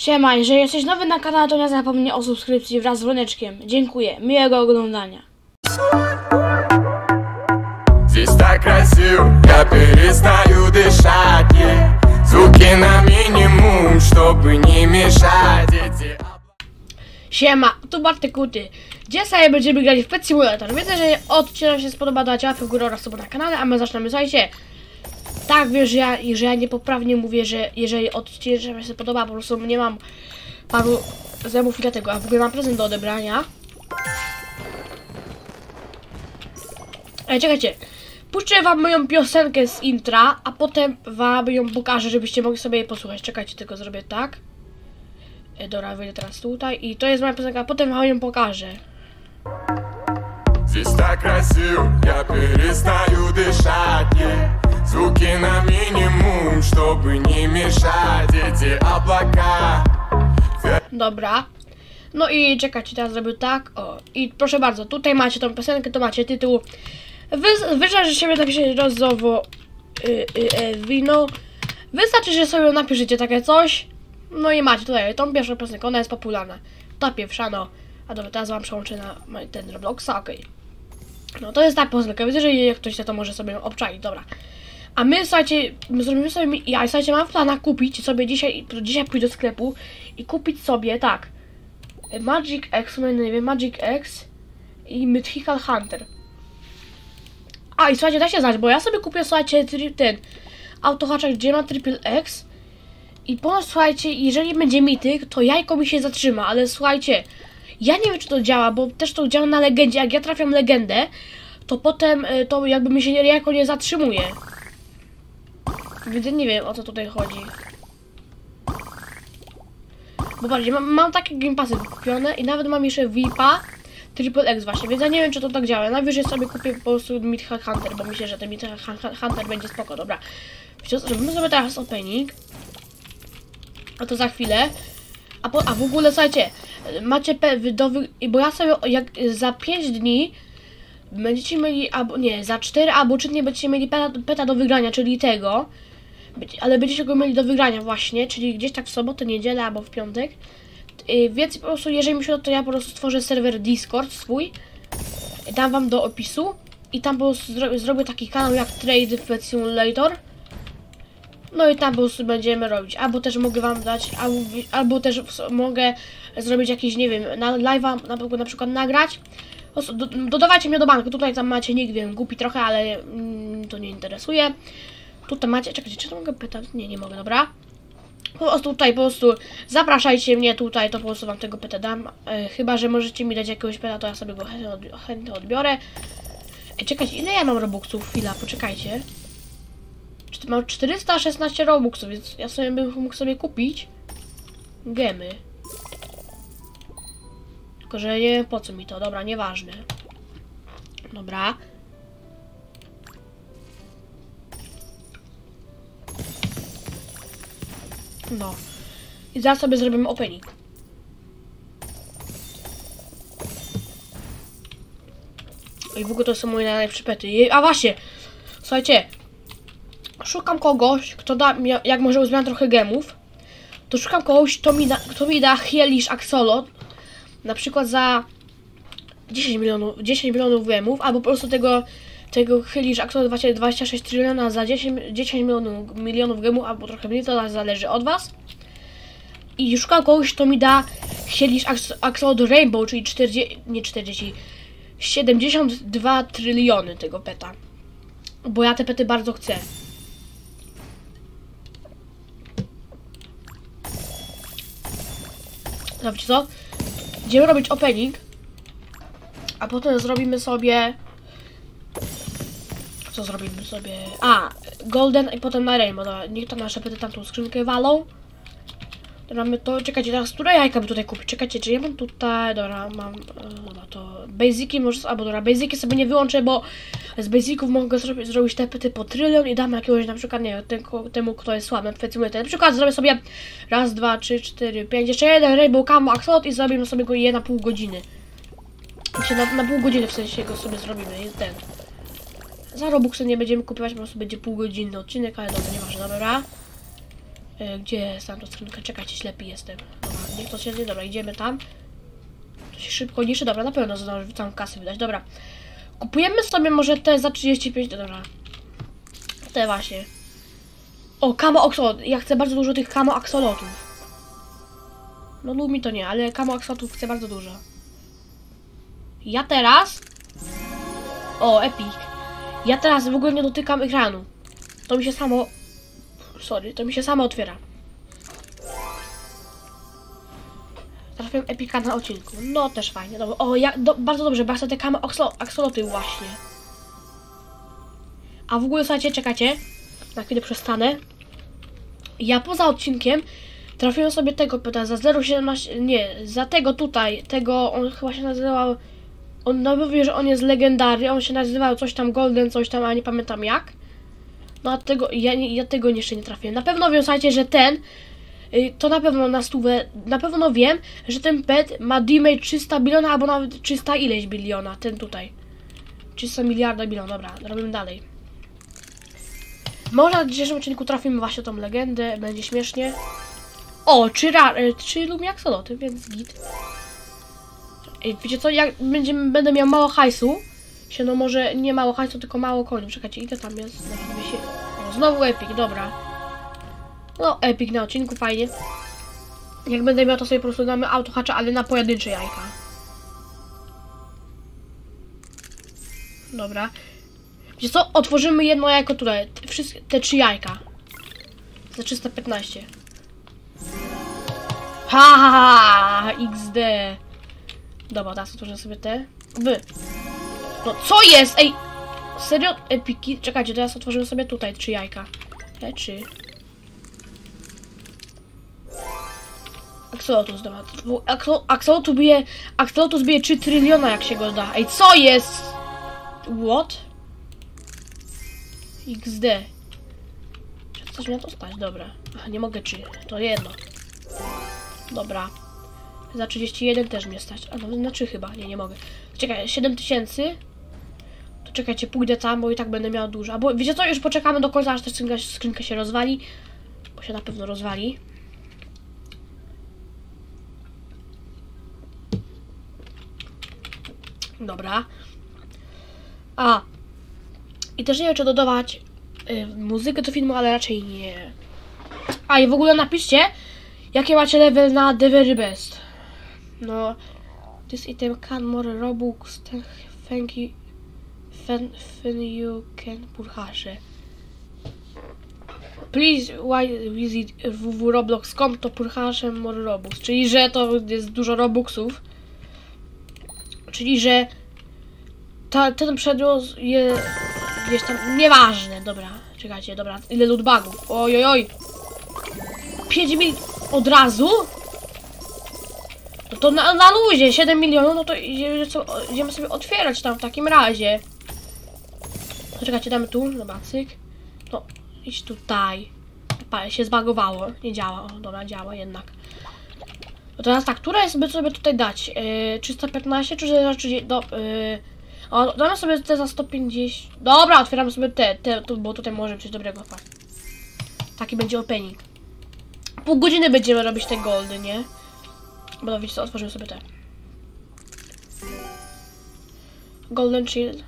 Siema, jeżeli jesteś nowy na kanale, to nie zapomnij o subskrypcji wraz z dzwoneczkiem. Dziękuję, miłego oglądania. Здесь так красиво, я перестаю дышать yeah. Звуки на минимум, чтобы не мешать эти Siema, tu Bartek Kuty. Dzisiaj będziemy grać w Pet Simulator. Wiedzę, że odcinek się spodoba, dajcie łapę w górę oraz suba na kanale, a my zaczynamy. Słuchajcie, tak wiesz, że ja, że ja niepoprawnie mówię, że jeżeli odcinek się podoba, po prostu nie mam paru zębów i dlatego, a w ogóle mam prezent do odebrania. Ej, czekajcie. Puszczę wam moją piosenkę z intra, a potem wam ją pokażę, żebyście mogli sobie jej posłuchać. Czekajcie, tylko zrobię tak. E, Dobra, wyjdę teraz tutaj i to jest moja piosenka, a potem wam ją pokażę. Здесь так красиво, я перестаю дышать yeah. Звуки на минимум, чтобы не мешать эти облака Dobra. No i czekajcie, teraz zrobię tak. O, i proszę bardzo, tutaj macie tą piosenkę, to macie tytuł. Wy, wystarczy, że sobie napiszecie rozowo y, y, e, wino. Wystarczy, że sobie napiszecie takie coś. No i macie tutaj tą pierwszą piosenkę, ona jest popularna. Ta pierwsza, no. A dobra, teraz wam przełączę na ma- ten Robloxa, okej. No to jest ta piosenka, więc jeżeli ktoś chce, to może sobie ją obczaić, dobra. A my, słuchajcie, my zrobimy sobie, ja, słuchajcie, mam w planach kupić sobie dzisiaj, dzisiaj pójdę do sklepu i kupić sobie, tak, Magic X, nie wiem, Magic X i Mythical Hunter. A i słuchajcie, dajcie znać, bo ja sobie kupię, słuchajcie, ten autohaczek, gdzie ma Triple X i ponoć, słuchajcie, jeżeli będzie mityk, to jajko mi się zatrzyma, ale słuchajcie, ja nie wiem, czy to działa, bo też to działa na legendzie, jak ja trafiam legendę, to potem y, to jakby mi się jajko nie zatrzymuje. Ja nie wiem, o co tutaj chodzi. Bo bardziej, mam, mam takie Game Passy kupione i nawet mam jeszcze VIPa Triple X właśnie, więc ja nie wiem, czy to tak działa. Najwyżej sobie kupię po prostu Mythical Hunter, bo myślę, że ten Hun- Hunter będzie spoko, dobra. Zrobimy sobie teraz opening. A to za chwilę. A, po, a w ogóle, słuchajcie, macie do, wy- bo ja sobie jak za 5 dni będziecie mieli, albo nie, za 4 albo 3 dni będziecie mieli peta, peta do wygrania, czyli tego. Ale będziecie go mieli do wygrania właśnie, czyli gdzieś tak w sobotę, niedzielę albo w piątek. Yy, Więc po prostu, jeżeli mi się to ja po prostu stworzę serwer Discord swój. Dam wam do opisu. I tam po prostu zro zrobię taki kanał jak Trade Pet Simulator. No i tam po prostu będziemy robić. Albo też mogę wam dać, albo, albo też mogę zrobić jakiś, nie wiem, na live'a na, na przykład nagrać. Do, dodawajcie mnie do banku. Tutaj tam macie nick, wiem, głupi trochę, ale mm, to nie interesuje. Tutaj macie, czekajcie, czy to mogę pytać? Nie, nie mogę, dobra. Po prostu tutaj, po prostu zapraszajcie mnie tutaj, to po prostu wam tego pyta dam. E, chyba, że możecie mi dać jakiegoś pyta, to ja sobie go chętnie, chętnie odbiorę. E, czekajcie, ile ja mam robuxów? Chwila, poczekajcie. Czy- Mam 416 robuxów, więc ja sobie bym mógł sobie kupić gemy. Tylko, że nie wiem po co mi to, dobra, nieważne. Dobra. No. I zaraz sobie zrobimy opening. I w ogóle to są moje najlepsze pety. A właśnie! Słuchajcie. Szukam kogoś, kto da mi, jak może uzbieram trochę gemów, to szukam kogoś, kto mi da, kto mi da Hielish Axolot, na przykład za 10 milionów, 10 milionów gemów, albo po prostu tego, tego Axolot 20 26 tryliona za 10, 10 milionów, milionów gemów, albo trochę mniej, to zależy od was. I szukam kogoś, kto mi da Ax- Axolot Rainbow, czyli 40, nie 40, 72 tryliony tego peta. Bo ja te pety bardzo chcę. Dobrze, co? Będziemy robić opening. A potem zrobimy sobie... Co zrobimy sobie? A, golden i potem na rainbow. Dobra, niech to nasze pety tamtą skrzynkę walą. Dobra, my to... Czekajcie, teraz które jajka by tutaj kupić? Czekajcie, czy ja mam tutaj... Dobra, mam... e, Dobra, to... Basiki może... Albo dobra, basiki sobie nie wyłączę, bo z basiców mogę zrobić, zrobić te pety po trylion i dam jakiegoś na przykład, nie wiem, temu, temu kto jest słaby, powiedzmy ten. Na przykład zrobię sobie raz, dwa, trzy, cztery, pięć, jeszcze jeden Rainbow Camo Axolot i zrobimy sobie go je na pół godziny. Znaczy na, na pół godziny w sensie go sobie zrobimy, jest ten. Za Robuxy nie będziemy kupować, po prostu będzie pół godziny odcinek, ale dobra, nieważne, dobra. E, Gdzie jest tam ta skrzynka? Czekajcie, ślepy jestem. Dobra, niech to się nie... Dobra, idziemy tam. To się szybko niszczy. Dobra, na pewno zdążę całą kasę wydać. Dobra. Kupujemy sobie może te za 35... Dobra. Te właśnie. O, kamo axolot. Ja chcę bardzo dużo tych kamo axolotów. No lumi to nie, ale kamo axolotów chcę bardzo dużo. Ja teraz... O, epic. Ja teraz w ogóle nie dotykam ekranu. To mi się samo... Sorry, to mi się samo otwiera. Trafiłem epika na odcinku. No też fajnie. Dobra. O, ja, do, bardzo dobrze, bo ja te kamy axoloty właśnie. A w ogóle słuchajcie, czekajcie. Na chwilę przestanę. Ja poza odcinkiem trafiłem sobie tego pyta za 0,17. Nie, za tego tutaj. Tego on chyba się nazywał. On no mówi, że on jest legendary. On się nazywał coś tam Golden, coś tam, a nie pamiętam jak. No a tego, ja, ja tego jeszcze nie trafiłem. Na pewno wiem, słuchajcie, że ten. y, To na pewno na stówę. Na pewno wiem, że ten pet ma damage 300 biliona, albo nawet 300 ileś biliona. Ten tutaj. 300 miliarda bilion. Dobra, robimy dalej. Może w dzisiejszym odcinku trafimy właśnie tą legendę, będzie śmiesznie. O, trzy, ra- y, trzy lumi axoloty, więc git. Ej, wiecie co, jak będzie, będę miał mało hajsu, się no może nie mało hajsu, tylko mało koni. Czekajcie, ile tam jest? Się... O, znowu epic, dobra. No, epic na odcinku, fajnie. Jak będę miał, to sobie po prostu damy auto hacza, ale na pojedyncze jajka. Dobra. Wiecie co? Otworzymy jedno jajko tutaj. Te, wszystkie, te trzy jajka. Za 315. Ha, ha, ha, XD. Dobra, teraz otworzę sobie te. Wy. No co jest? Ej! Serio? Epiki? Czekajcie, teraz otworzymy sobie tutaj trzy jajka. Te trzy. Axolotus, dobra. Axo- Axolotus bije... Axolotus bije 3 tryliona jak się go da. Ej, co jest? What? XD. Czy coś miał to stać? Dobra. Ach, nie mogę czy. To jedno. Dobra. Za 31 też mnie stać. A no, znaczy chyba. Nie, nie mogę. Czekaj, 7000. To czekajcie, pójdę tam, bo i tak będę miał dużo. Bo wiecie co, już poczekamy do końca, aż ta skrzynka, skrzynka się rozwali. Bo się na pewno rozwali. Dobra. A. I też nie wiem, czy dodawać y, muzykę do filmu, ale raczej nie. A i w ogóle napiszcie, jakie macie level na The Very Best. No. This item can more robux than thank you. Than, than you can purchasze. Please why visit www.roblox.com to purchasze more robux. Czyli, że to jest dużo robuxów. Czyli, że ta, ten przedmiot jest gdzieś tam nieważne. Dobra, czekajcie, dobra. Ile lootbagów? Oj, oj, oj. 5 mil od razu? No to na, na luzie, 7 milionów, no to idziemy, co, idziemy sobie otwierać tam w takim razie. No czekajcie, damy tu, dobra, cyk. No, idź tutaj. Pa, się zbagowało, nie działa, o, dobra, działa jednak. No teraz tak, która jest, by sobie tutaj dać? Yy, 315 czy za 30, do, yy, o, damy sobie te za 150. Dobra, otwieramy sobie te, te tu, bo tutaj może coś dobrego. Patrz. Taki będzie opening. Pół godziny będziemy robić te goldy, nie? Bo wiecie co, otworzymy sobie te. Golden Shield.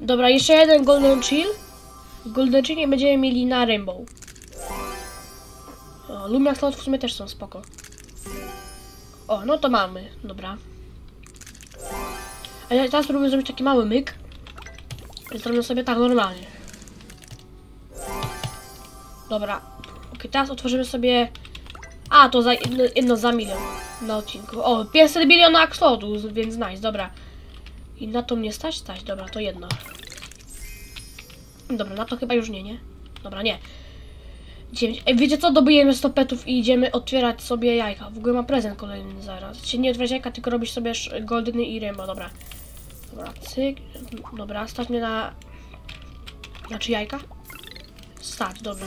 Dobra, jeszcze jeden Golden Shield. Golden Shield i będziemy mieli na Rainbow. O, Lumia Slot w sumie też są spoko. O, no to mamy, dobra. A ja teraz spróbuję zrobić taki mały myk. Zrobię sobie tak normalnie. Dobra. Ok, teraz otworzymy sobie... A, to za jedno, jedno za milion na odcinku. O, 500 biliona axolotls, więc nice, dobra. I na to mnie stać? Stać, dobra, to jedno. Dobra, na to chyba już nie, nie? Dobra, nie. 9. Ej, wiecie co? Dobijemy 100 petów i idziemy otwierać sobie jajka. W ogóle ma prezent kolejny zaraz. Się nie otwierać jajka, tylko robisz sobie goldeny i rainbow, dobra. Dobra, cyk. Dobra, stać mnie na... Znaczy jajka? Stać, dobra.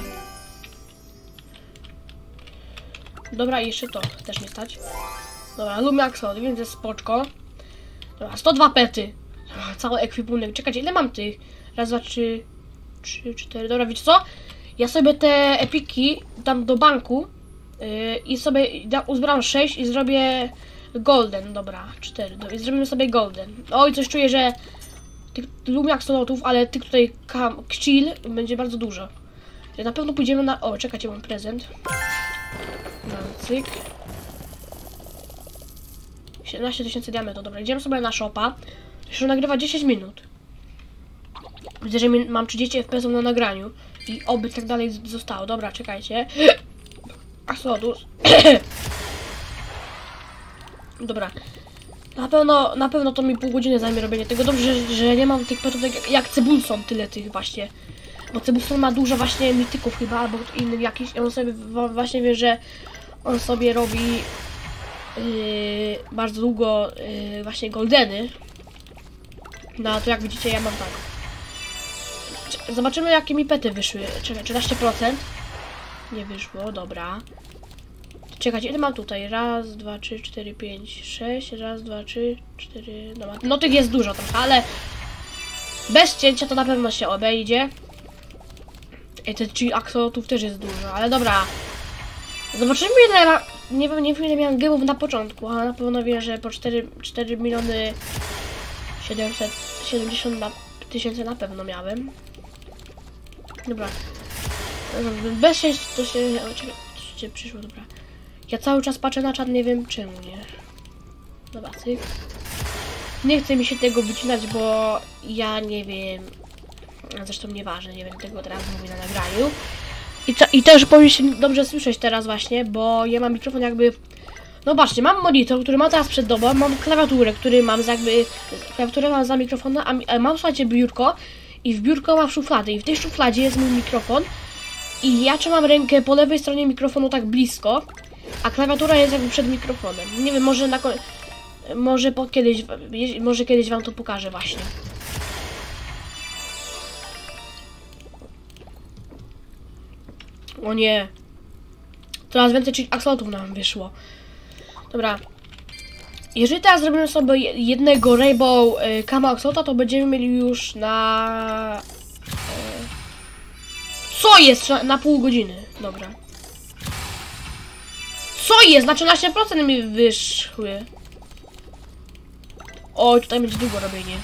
Dobra, i jeszcze to też nie stać. Dobra, Lumiax Slot, więc jest spoczko. Dobra, 102 pety. Cały ekwipunek. Czekajcie, ile mam tych? Raz, dwa, trzy, trzy, cztery. Dobra, wiecie co? Ja sobie te epiki dam do banku yy, i sobie da, uzbieram 6 i zrobię golden. Dobra, 4. Do, I zrobimy sobie golden. Oj, coś czuję, że tych lubię aksolotów, ale tych tutaj kam, chill będzie bardzo dużo. Na pewno pójdziemy na... O, czekajcie, mam prezent. No, cyk. 17 tysięcy diamentów, dobra, idziemy sobie na shopa. Jeszcze nagrywa 10 minut. Widzę, że mam 30 fps na nagraniu. I oby tak dalej zostało. Dobra, czekajcie. Axolotl. Dobra. Na pewno, na pewno to mi pół godziny zajmie robienie tego. Dobrze, że, że nie mam tych petów jak, jak Cebulson, tyle tych właśnie. Bo Cebulson ma dużo właśnie mityków chyba, albo innych jakiś. I on sobie właśnie wie, że on sobie robi yy, bardzo długo yy, właśnie goldeny. No to jak widzicie ja mam tak. Zobaczymy jakie mi pety wyszły. Czekaj, 13%. Nie wyszło, dobra. Czekajcie, ile mam tutaj? Raz, dwa, trzy, cztery, pięć, sześć. Raz, dwa, trzy, cztery. Dobra. No tych jest dużo trochę, ale bez cięcia to na pewno się obejdzie. I te trzy axolotów też jest dużo, ale dobra. Zobaczymy ile ma... Nie wiem, nie wiem ile miałem gemów na początku, ale na pewno wiem, że po 4, 4 miliony 770 na, tysięcy na pewno miałem. Dobra. Bez się to się... O, przyszło, dobra. Ja cały czas patrzę na czat, nie wiem czemu, nie? Dobra, cyk. Nie chce mi się tego wycinać, bo ja nie wiem... Zresztą nieważne, nie wiem tego teraz mówię na nagraniu. I, co, I też powinniście dobrze słyszeć teraz właśnie, bo ja mam mikrofon jakby... No patrzcie, mam monitor, który mam teraz przed sobą, mam klawiaturę, który mam za jakby... Klawiaturę mam za mikrofon, a, mam słuchajcie biurko i w biurko mam szufladę i w tej szufladzie jest mój mikrofon i ja trzymam rękę po lewej stronie mikrofonu tak blisko, a klawiatura jest jakby przed mikrofonem. Nie wiem, może na może po kiedyś, może kiedyś wam to pokażę właśnie. O nie. Coraz więcej czyli axolotów nam wyszło. Dobra. Jeżeli teraz zrobimy sobie je- jednego Rainbow y, Camo Axolota, to będziemy mieli już na... y, Co jest? Na, pół godziny. Dobra. Co jest? Na 13% mi wyszły. Oj, tutaj będzie długo robienie.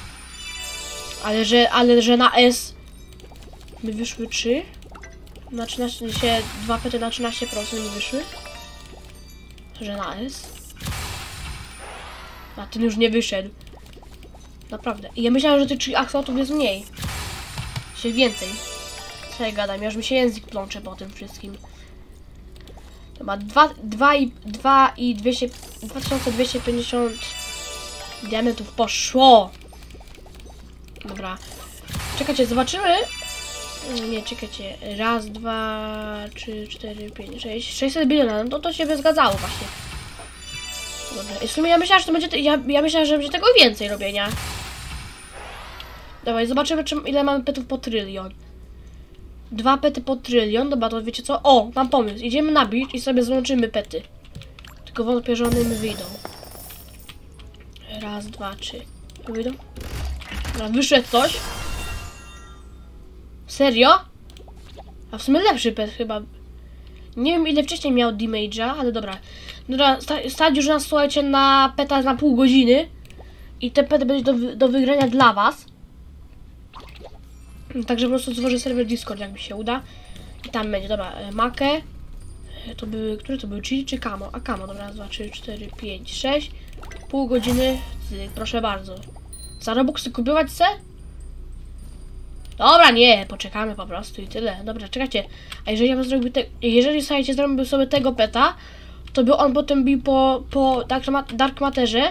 Ale że, ale że na S mi wyszły 3. Na 13, się dwa pety na 13% mi wyszły. Że S. A ten już nie wyszedł. Naprawdę. I ja myślałem, że tych trzy axolotów jest mniej. Się więcej. Co ja gadam, już mi się język plącze po tym wszystkim. To ma 2, 2 i 2 i 200, 2250 diamentów poszło. Dobra. Czekajcie, zobaczymy. Nie, czekajcie. Raz, dwa, trzy, cztery, pięć, sześć. 600 biliona. No to się by zgadzało właśnie. Dobra. I w sumie ja myślałam, że to będzie. Ja, ja myślałam, że będzie tego więcej robienia. Dawaj, zobaczymy, czym, ile mamy petów po trylion. Dwa pety po trylion. Dobra, to wiecie co? O, mam pomysł. Idziemy na beach i sobie złączymy pety. Tylko wątpię, że one mi wyjdą. Raz, dwa, trzy. Wyjdą? Dobra, wyszedł coś. Serio? A w sumie lepszy pet chyba. Nie wiem ile wcześniej miał damage'a, ale dobra. Dobra, sta- stać już nas słuchajcie na peta na pół godziny. I te pety będzie do, do wygrania dla was. Także po prostu stworzę serwer Discord, jak mi się uda. I tam będzie, dobra, e, Makę. E, To były, które to były? Chili czy Kamo? A Kamo, dobra, raz, dwa, trzy, cztery, pięć, sześć. Pół godziny, proszę bardzo. Za Robuxy kupować se? Dobra, nie, poczekamy po prostu i tyle. Dobra, czekajcie. A jeżeli ja bym zrobił te, jeżeli słuchajcie, zrobiłbym sobie tego peta, to by on potem bił po, po Dark, Dark Matterze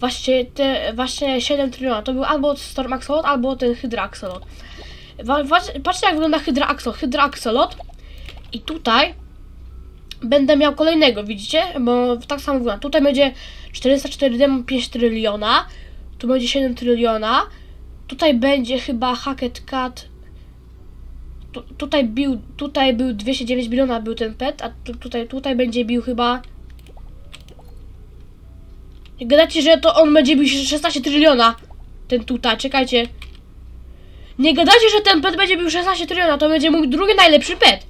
właśnie te, właśnie 7 tryliona. To był albo Storm Axolot, albo ten Hydra Axolot. Patrzcie jak wygląda Hydra Axolot. Hydra Axolot. I tutaj będę miał kolejnego, widzicie? Bo tak samo wygląda. Tutaj będzie 404 demon 5 tryliona. Tu będzie 7 tryliona. Tutaj będzie chyba Hackett Cat. Tu, tutaj bił, tutaj był 209 biliona był ten pet, a tu, tutaj, tutaj będzie bił chyba. Gadacie, że to on będzie bił 16 tryliona. Ten tutaj, czekajcie. Nie gadajcie, że ten pet będzie bił 16 tryliona, to będzie mój drugi najlepszy pet.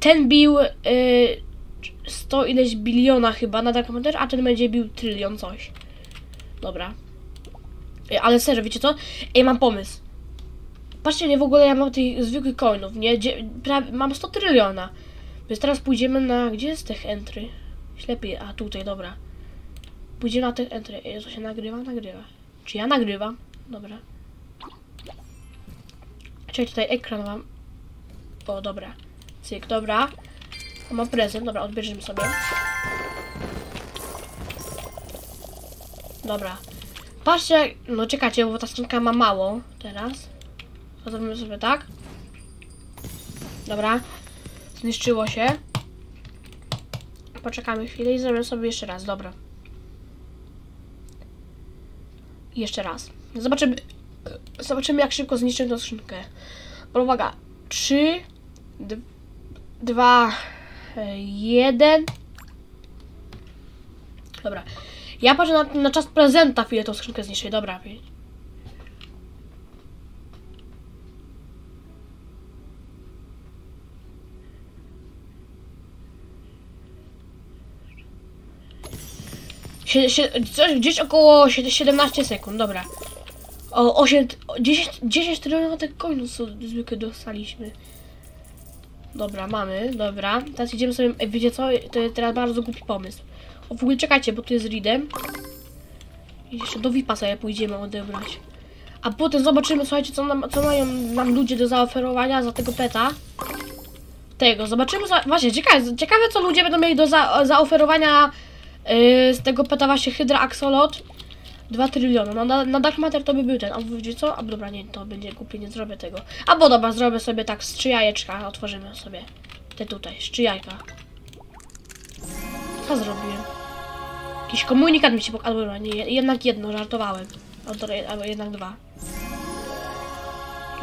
Ten bił y, 100 ileś biliona chyba na Dark Matter, a ten będzie bił trylion coś. Dobra. Ale serio, wiecie co? Ej, mam pomysł. Patrzcie, nie w ogóle ja mam tych zwykłych coinów, nie? Dzie prawie, mam 100 tryliona. Więc teraz pójdziemy na... Gdzie jest tych entry? Ślepy, a tutaj, dobra. Pójdziemy na tych entry. Ej, co się nagrywa? Nagrywa. Czy ja nagrywam? Dobra. Czekaj, tutaj ekran mam. O, dobra. Cyk, dobra. Mam prezent, dobra, odbierzemy sobie. Dobra. Patrzcie, no czekajcie, bo ta skrzynka ma mało teraz. Zrobimy sobie tak. Dobra. Zniszczyło się. Poczekamy chwilę i zrobimy sobie jeszcze raz, dobra. Jeszcze raz. Zobaczymy, zobaczymy jak szybko zniszczymy tą skrzynkę. Bo uwaga, 3, 2, 1. Dobra. Ja patrzę na, na czas prezenta, ile tą skrzynkę zniszczy. Dobra. Sie, sie, coś, gdzieś około sied- 17 sekund, dobra. O 8, o 10, 10 trylionów tych coinów co zwykle dostaliśmy. Dobra, mamy, dobra. Teraz idziemy sobie, wiecie co, to jest teraz bardzo głupi pomysł. O, w ogóle czekajcie, bo tu jest readem. I jeszcze do VIPa sobie pójdziemy odebrać. A potem zobaczymy, słuchajcie, co, nam, co mają nam ludzie do zaoferowania za tego peta. Tego, zobaczymy, co, właśnie, ciekawe, ciekawe co ludzie będą mieli do za, zaoferowania yy, z tego peta właśnie Hydra Axolot. 2 tryliony. No na, na Dark Matter to by był ten. A wiecie co? A dobra, nie, to będzie głupie, nie zrobię tego. A bo dobra, zrobię sobie tak z trzy jajeczka. Otworzymy sobie te tutaj, z trzy jajka. Co zrobiłem? Jakiś komunikat mi się pokazał. Nie, jednak jedno, żartowałem. Albo, jednak dwa.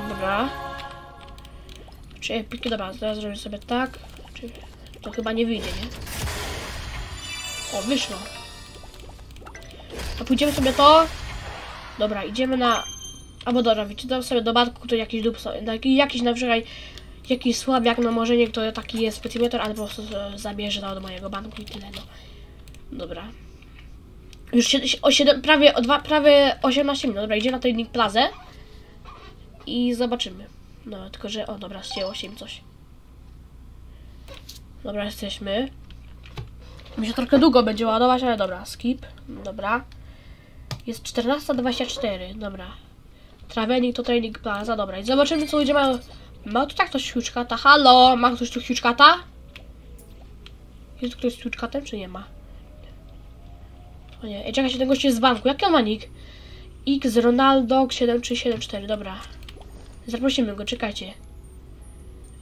Dobra. Czy epiki, dobra, teraz zrobię sobie tak. To chyba nie wyjdzie, nie? O, wyszło. A pójdziemy sobie to. Dobra, idziemy na. Albo dobra, wyczytam sobie do banku, który jakiś dup sobie. Jakiś, na przykład jakiś słabiak, no może nie, kto taki jest specymeter, ale po prostu zabierze to do mojego banku i tyle, no. Dobra. Już się, o 7, prawie, o dwa, prawie 18 minut. Dobra, idziemy na Trading Plazę. I zobaczymy. No, tylko że. O, dobra, ścięło się im coś. Dobra, jesteśmy. Mi się trochę długo będzie ładować, ale dobra, skip. Dobra. Jest 14.24, dobra. Traveling to Training Plaza, dobra. I zobaczymy co ludzie mają. Ma tu tak ktoś huczkata? Halo, ma ktoś tu huczkata? Jest tu ktoś z huczkatem, czy nie ma? O nie, Ej, czekaj się, ten gość jest z banku. Jaki on ma nick? X Ronaldo 7374, dobra. Zaprosimy go, czekajcie.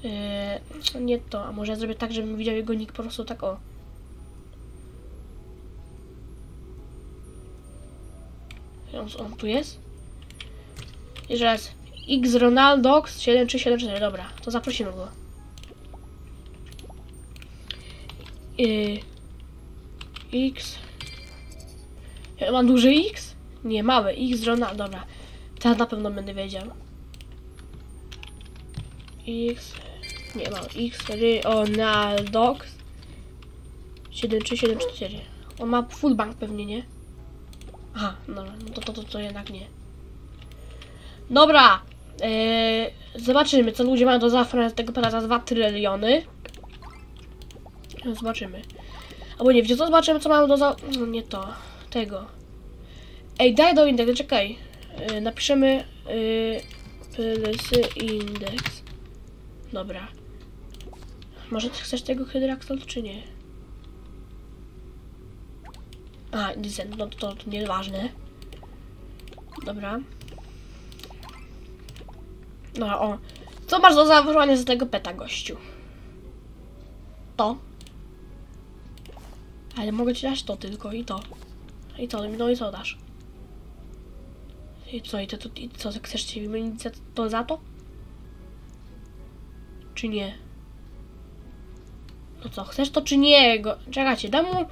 Yy, nie to, a może ja zrobię tak, żebym widział jego nick po prostu tak o. On, on tu jest? Jeszcze raz. X Ronaldox 7374, dobra, to zaprosimy go. Yy, X. Ja mam duży X? Nie, małe. X Ronaldo, dobra. Teraz na pewno będę wiedział. X. Nie, mam X Ronaldox 7374. On ma full bank pewnie, nie? Aha, dobra, no to, to, to, to jednak nie. Dobra, eee, zobaczymy, co ludzie mają do zaoferowania z tego pana za 2 tryliony. Zobaczymy. Albo nie, wiecie co? Zobaczymy, co mają do za... No, nie to. Tego. Ej, daj do indeksu, czekaj. Eee, napiszemy... Eee, plus indeks. Dobra. Może ty chcesz tego Hydraxol, czy nie? A, design, no to, to nieważne. Dobra. No o. Co masz do zawołania z tego peta, gościu? To. Ale mogę ci dać to tylko i to. I to, no i co dasz? I co, i to, to i co, chcesz ci wymienić za- to za to? Czy nie? No co, chcesz to czy nie? Go, czekajcie, dam mu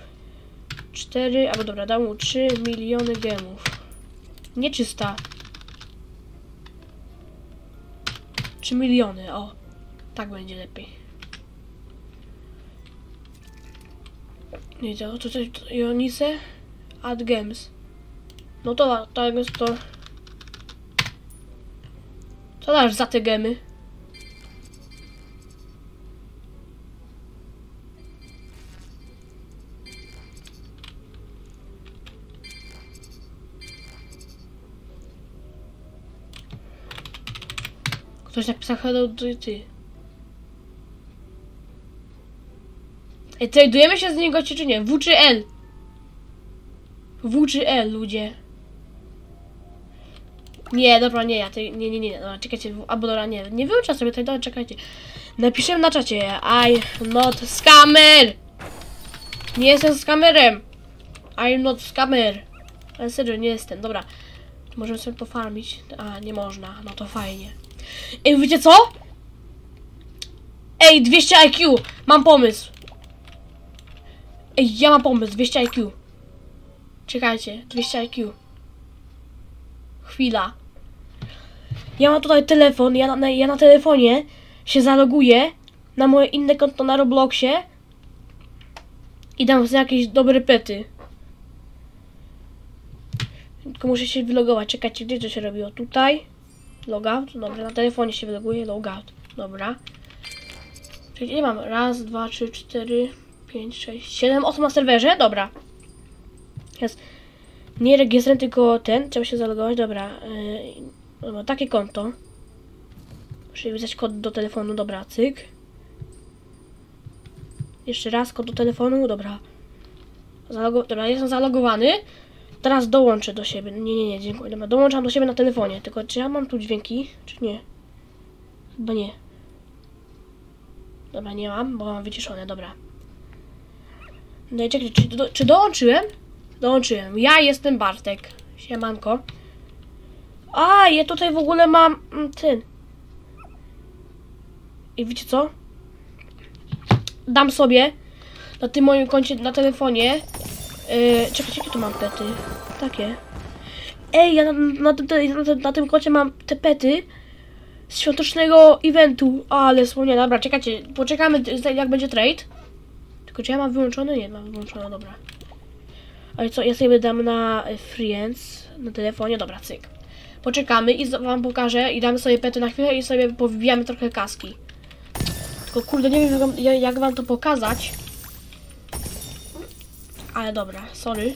4, albo dobra, dam mu 3 miliony gemów. Nieczysta. 3 miliony, o. Tak będzie lepiej. Nie to tutaj to- Ionice, Add Games. No to tak jest to. Co dasz za te gemy? Ktoś napisał hello ty, ty. Ej, tradujemy się z niego czy czy nie? W czy L? W czy L, ludzie? Nie, dobra, nie, ja tej, nie, nie, nie, dobra, czekajcie, albo dobra, nie, nie wyuczę sobie tej, dobra, czekajcie. Napiszę na czacie, I not scammer! Nie jestem skamerem! I'm not scammer! Ale serio, nie jestem, dobra. Możemy sobie pofarmić? A, nie można, no to fajnie. Ej, wiecie co? Ej, 200 IQ! Mam pomysł! Ej, ja mam pomysł, 200 IQ. Czekajcie, 200 IQ. Chwila. Ja mam tutaj telefon, ja na, ja na telefonie się zaloguję na moje inne konto na Robloxie i dam sobie jakieś dobre pety. Tylko muszę się wylogować. Czekajcie, gdzie to się robiło? Tutaj. Logout. Dobra, na telefonie się wyloguje. Logout. Dobra. Czyli mam? Raz, dwa, trzy, cztery, pięć, sześć, siedem osób na serwerze? Dobra. Jest. Nie rejestrem, tylko ten. Trzeba się zalogować. Dobra. Yy, takie konto. Muszę wpisać kod do telefonu. Dobra, cyk. Jeszcze raz kod do telefonu. Dobra. Zalogo dobra, jestem zalogowany. Teraz dołączę do siebie. Nie, nie, nie, dziękuję. Dobra, dołączam do siebie na telefonie. Tylko czy ja mam tu dźwięki, czy nie? Chyba nie. Dobra, nie mam, bo mam wyciszone, dobra. No i czekaj, czy, do, czy dołączyłem? Dołączyłem. Ja jestem Bartek. Siemanko. A, ja tutaj w ogóle mam mm, ten. I wiecie co? Dam sobie na tym moim koncie na telefonie. Yy, czekajcie, jakie tu mam pety? Takie. Ej, ja na, na, na, na tym koncie mam te pety z świątecznego eventu. Ale słonie, dobra, czekajcie, poczekamy jak będzie trade. Tylko czy ja mam wyłączone? Nie, mam wyłączone, dobra. Ale co, ja sobie dam na e, Friends, na telefonie, dobra, cyk. Poczekamy i wam pokażę i damy sobie pety na chwilę i sobie powbijamy trochę kaski. Tylko kurde, nie wiem jak, wam- jak- jak wam to pokazać. Ale dobra, sorry.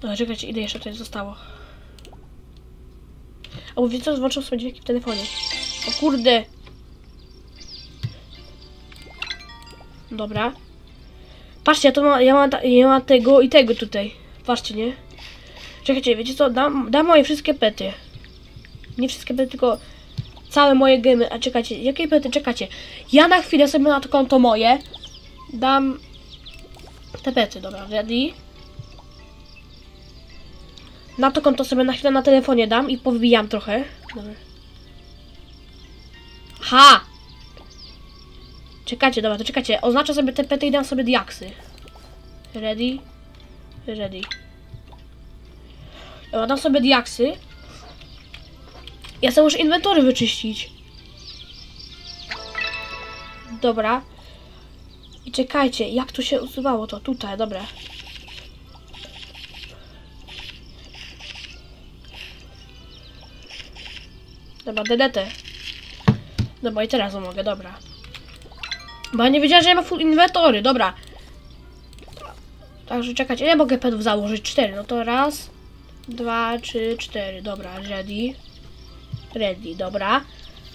Dobra, czekajcie, ile jeszcze tutaj zostało. A bo wiecie co, włączam sobie dźwięki w telefonie. O kurde! Dobra. Patrzcie, ja, to ma, ja, mam, ja tego i tego tutaj. Patrzcie, nie? Czekajcie, wiecie co, dam, dam moje wszystkie pety. Nie wszystkie pety, tylko całe moje gemy. A czekajcie, jakie pety? Czekajcie. Ja na chwilę sobie na to konto moje dam te pety, dobra, ready? Na to konto sobie na chwilę na telefonie dam i powbijam trochę. Dobra. Ha! Czekajcie, dobra, to czekajcie. Oznaczę sobie te pety i dam sobie diaksy. Ready? Ready. Dobra, dam sobie diaksy. Ja sobie muszę inwentory wyczyścić. Dobra. I czekajcie, jak tu się usuwało to? Tutaj, dobra. Dobra, delete. Dobra, i teraz mogę, dobra. Bo ja nie wiedziałem, że ja mam full inwentory, dobra. Także czekać, ile mogę pedów założyć? Cztery, no to raz, dwa, trzy, cztery, dobra, ready. Ready, dobra.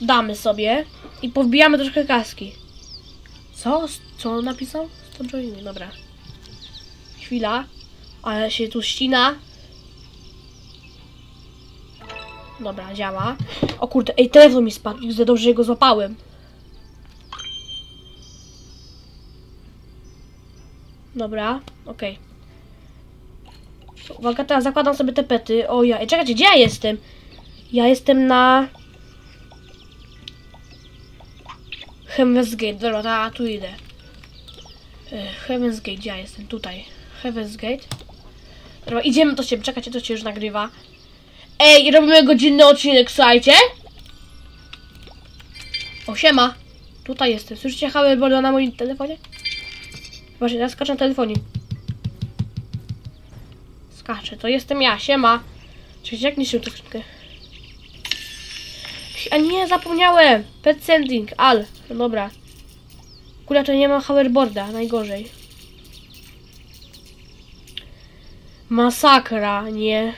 Damy sobie i powbijamy troszkę kaski. Co? Co on napisał? Stop joining, dobra. Chwila. Ale się tu ścina. Dobra, działa. O kurde, ej, telefon mi spadł. Widzę dobrze, że go złapałem. Dobra, okej. Uwaga, teraz zakładam sobie te pety. O ja, czekajcie, gdzie ja jestem? Ja jestem na... Heaven's Gate, dobra, to ja tu idę. E, Heaven's Gate, gdzie ja jestem? Tutaj. Heaven's Gate. Dobra, idziemy do siebie, czekajcie, to się już nagrywa. Ej, robimy godzinny odcinek, słuchajcie. O, siema. Tutaj jestem. Słyszycie hoverboarda na moim telefonie? Właśnie, ja skaczę na telefonie. Skaczę, to jestem ja, siema. Czekajcie, jak niszczył tę skrzynkę? A nie, zapomniałem! Pet sending, al. No dobra. Kula, to nie ma hoverboarda, najgorzej. Masakra, nie.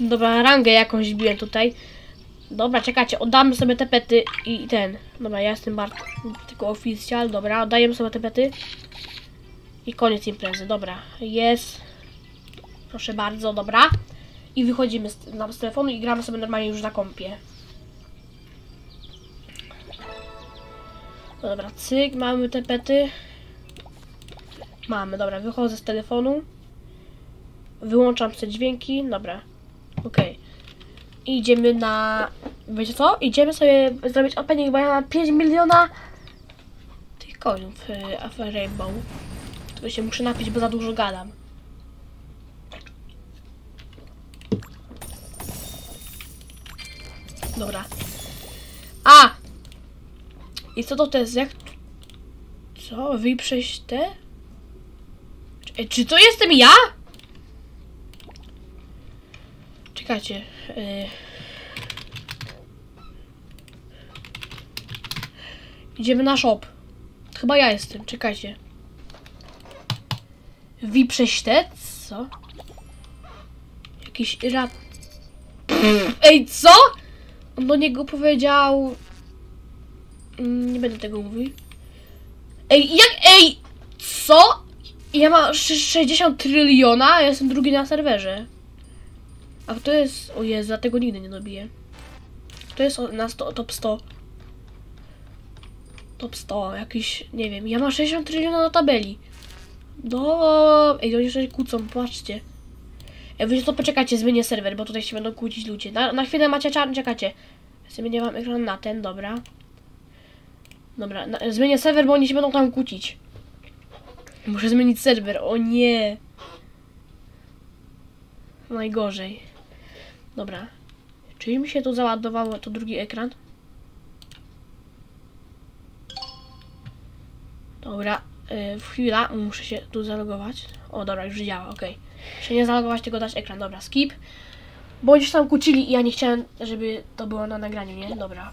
Dobra, rangę jakąś biłem tutaj. Dobra, czekajcie, oddamy sobie te pety i ten. Dobra, ja jestem Bart, tylko oficjal, dobra, oddajemy sobie te pety. I koniec imprezy, dobra, jest. Proszę bardzo, dobra. I wychodzimy z, na, z telefonu i gramy sobie normalnie już na kompie. No dobra, cyk, mamy te pety. Mamy, dobra, wychodzę z telefonu. Wyłączam te dźwięki, dobra. Okej. Idziemy na... Wiecie co? Idziemy sobie zrobić opening, bo ja mam 5 miliona tych coinów w y, Rainbow. Tylko się muszę napić, bo za dużo gadam. Dobra. A! I co to to jest? Jak... Co? Wyprzeć te? Czy, czy to jestem ja? Czekajcie. Yy... Idziemy na shop. Chyba ja jestem, czekajcie. Wyprześtec? Co? Jakiś rap... Ej, co? On do niego powiedział... Mm, Nie będę tego mówił. Ej, jak... Ej! Co? Ja mam sz- 60 tryliona, a ja jestem drugi na serwerze. A to jest... O Jezu, tego nigdy nie dobiję. To jest na 100, top 100. Top 100, jakiś... Nie wiem, ja mam 60 tryliona na tabeli. No, ej, oni się kłócą, patrzcie. Ej, wiecie to poczekajcie, zmienię serwer, bo tutaj się będą kłócić ludzie. Na, na chwilę macie czarny, czekajcie. Zmienię wam ekran na ten, dobra. Dobra, na, zmienię serwer, bo oni się będą tam kłócić. Muszę zmienić serwer, o nie. Najgorzej. Dobra. Czyli mi się tu załadowało to drugi ekran? Dobra, yy, chwila, muszę się tu zalogować. O, dobra, już działa, okej. Się nie zalogować, tylko dać ekran. Dobra, skip. Bo się tam kłócili i ja nie chciałem, żeby to było na nagraniu, nie? Dobra.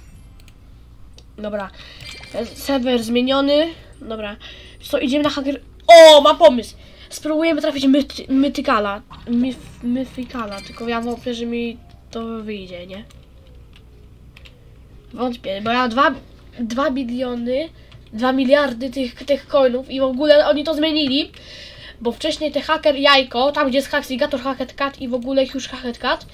Dobra. Serwer zmieniony. Dobra. Co, idziemy na hacker... O, ma pomysł! Spróbujemy trafić myty, mytykala. Myf, myfikala, tylko ja wątpię, że mi to wyjdzie, nie? Wątpię, bo ja dwa, dwa biliony, dwa miliardy tych, tych coinów i w ogóle oni to zmienili. Bo wcześniej te hacker jajko, tam gdzie jest Haxigator, Hacket Cat i w ogóle już Hacket Cat,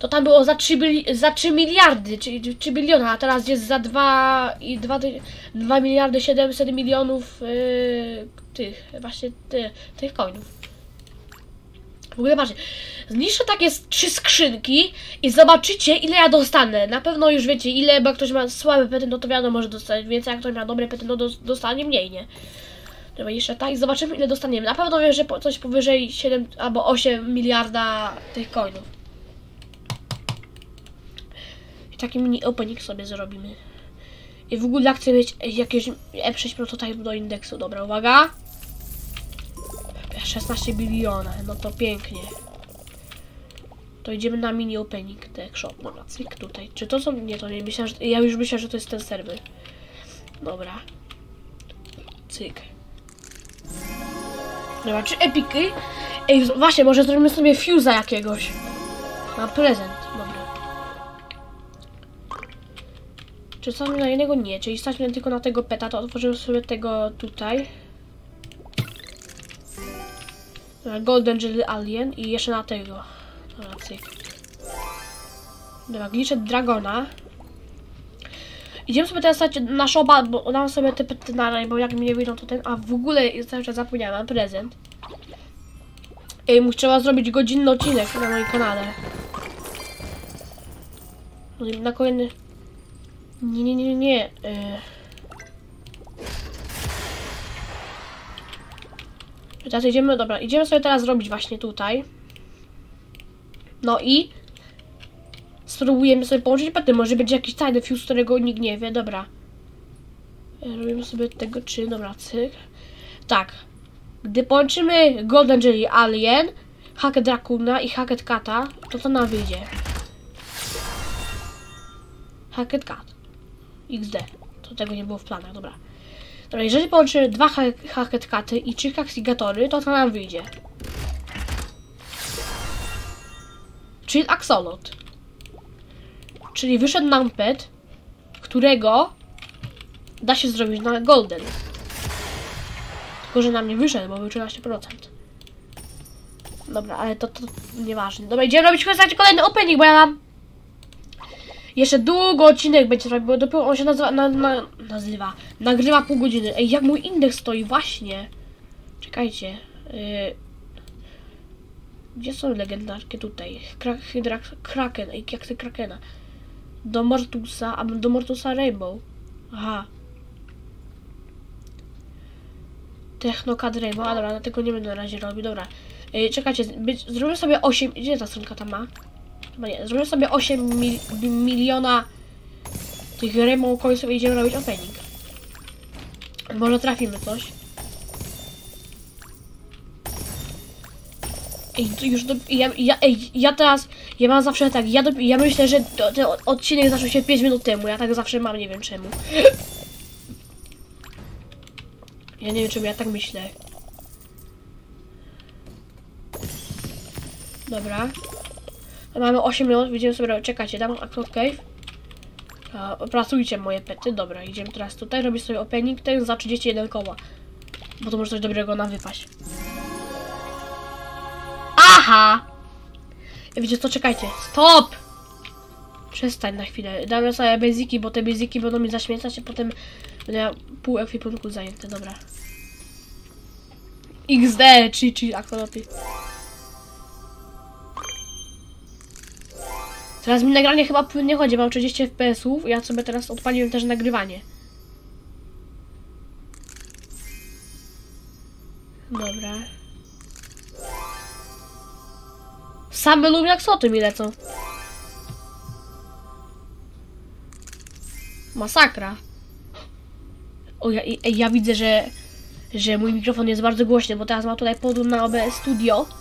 to tam było za 3, byli, za 3 miliardy, czy 3 biliona, a teraz jest za 2 i 2, 2 miliardy 700 milionów yy, tych, właśnie ty, tych coinów. W ogóle patrzcie, zniszczę takie trzy skrzynki i zobaczycie ile ja dostanę. Na pewno już wiecie ile, bo jak ktoś ma słabe pety, no to wiadomo, że dostanie więcej, jak ktoś ma dobre pety, no do, dostanie mniej, nie? Dobra, jeszcze tak, zobaczymy ile dostaniemy. Na pewno wiem, że po, coś powyżej 7 albo 8 miliarda tych coinów. I taki mini opening sobie zrobimy. I w ogóle chcę mieć jakieś E6 prototype do indeksu. Dobra, uwaga. 16 biliona, no to pięknie. To idziemy na mini opening tech shop. Dobra, cyk tutaj. Czy to są... Nie, to nie. Myślałem, że... Ja już myślę, że to jest ten serwer. Dobra. Cyk. Dobra, czy epiki? Ej, właśnie, może zrobimy sobie fuse'a jakiegoś. Na prezent, Czy stać na jednego? Nie, czyli stać mnie tylko na tego peta, to otworzymy sobie tego tutaj. Golden Jelly Alien i jeszcze na tego. Dobra, cyk. Dobra, Glitched Dragona. Idziemy sobie teraz stać na shopa, bo dam sobie te pety na bo jak mi nie wyjdą to ten, a w ogóle czas zapomniałem, mam prezent. Ej, mu trzeba zrobić godzinny odcinek na moim kanale. Na kolejny... Nie, nie, nie, nie, y. Teraz idziemy, dobra, idziemy sobie teraz zrobić właśnie tutaj. No i spróbujemy sobie połączyć pety. Może będzie jakiś tajny fuse, którego nikt nie wie. Dobra. E, Robimy sobie tego czy, dobra, cyk. Tak. Gdy połączymy Golden Jelly Alien, Hacket Raccoona i Hacket Kata, to co nam wyjdzie? Hacket Cat. XD. To tego nie było w planach, dobra. Dobra, jeżeli połączymy dwa ha Hacket Katy i trzy Haxigatory, to co nam wyjdzie? Czyli Axolot. Czyli wyszedł nam pet, którego da się zrobić na Golden. Tylko, że nam nie wyszedł, bo był 13%. Dobra, ale to, to nieważne. Dobra, idziemy robić kolejny opening, bo ja mam jeszcze długo odcinek będzie trwał, bo dopiero on się nazywa, na, na, nazywa, nagrywa pół godziny. Ej, jak mój indeks stoi, właśnie. Czekajcie. Yy, gdzie są legendarki tutaj? Hydra, kraken, ej, jak ty krakena. Do Mortusa, a do Mortusa Rainbow. Aha. Technokad Rainbow, a dobra, na tego nie będę na razie robił, dobra. Yy, czekajcie, być, zrobimy sobie 8, gdzie ta stronka tam ma? Chyba nie, sobie 8 mil, miliona tych Rainbow Coinsów i idziemy robić opening. Może trafimy coś. Ej, już do, ja, ja, ej, ja teraz, ja mam zawsze tak, ja, do, ja myślę, że to, ten odcinek zaczął się 5 minut temu, ja tak zawsze mam, nie wiem czemu. Ja nie wiem czemu ja tak myślę. Dobra. Mamy 8 minut, będziemy sobie czekać, dam Axel Cave. A, Opracujcie moje pety, dobra, idziemy teraz tutaj, robię sobie opening, ten za 31 koła. Bo to może coś dobrego nam wypaść. Aha! Wiecie co, czekajcie, stop! Przestań na chwilę, damy sobie basiki, bo te basiki będą mi zaśmiecać, a potem będę miał pół ekwipunku zajęte, dobra. XD, czy, czy, akoloty. Teraz mi nagranie chyba płynnie chodzi, mam 30 FPS-ów, ja sobie teraz odpaliłem też nagrywanie. Dobra. Same lubiaksoty mi lecą. Masakra. O, ja, ja widzę, że, że mój mikrofon jest bardzo głośny, bo teraz mam tutaj podłącz na OBS Studio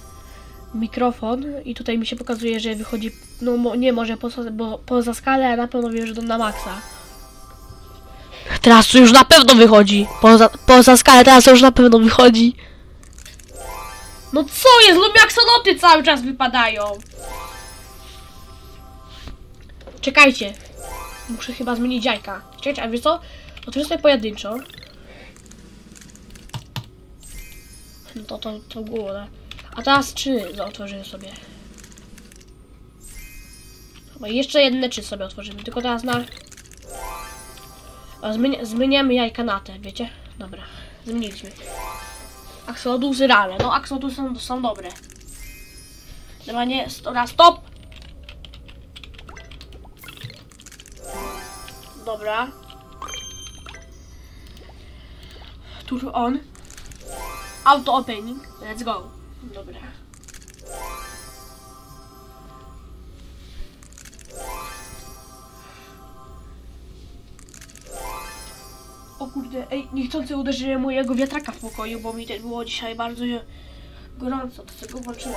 mikrofon i tutaj mi się pokazuje, że wychodzi, no nie może poza, bo, poza skalę, a na pewno wiem, że to na maksa. Teraz to już na pewno wychodzi. Poza, poza skalę teraz to już na pewno wychodzi. No co jest? Lubiaksoloty cały czas wypadają. Czekajcie. Muszę chyba zmienić jajka. Czekajcie, a wiesz co? Otwórz sobie pojedynczo. No to, to, to głowę. A teraz trzy otworzymy sobie. Chyba jeszcze jedne trzy sobie otworzymy, tylko teraz na... A zmienia, zmieniamy jajka na te, wiecie? Dobra, zmieniliśmy. Axolotlusy rale, no axolotlusy są, są dobre. Dobra, nie, dobra, stop! Dobra. Turn on. Auto opening. Let's go. Dobra. O kurde, ej, niechcący uderzyłem mojego wiatraka w pokoju, bo mi też było dzisiaj bardzo gorąco, to sobie go włączyłem.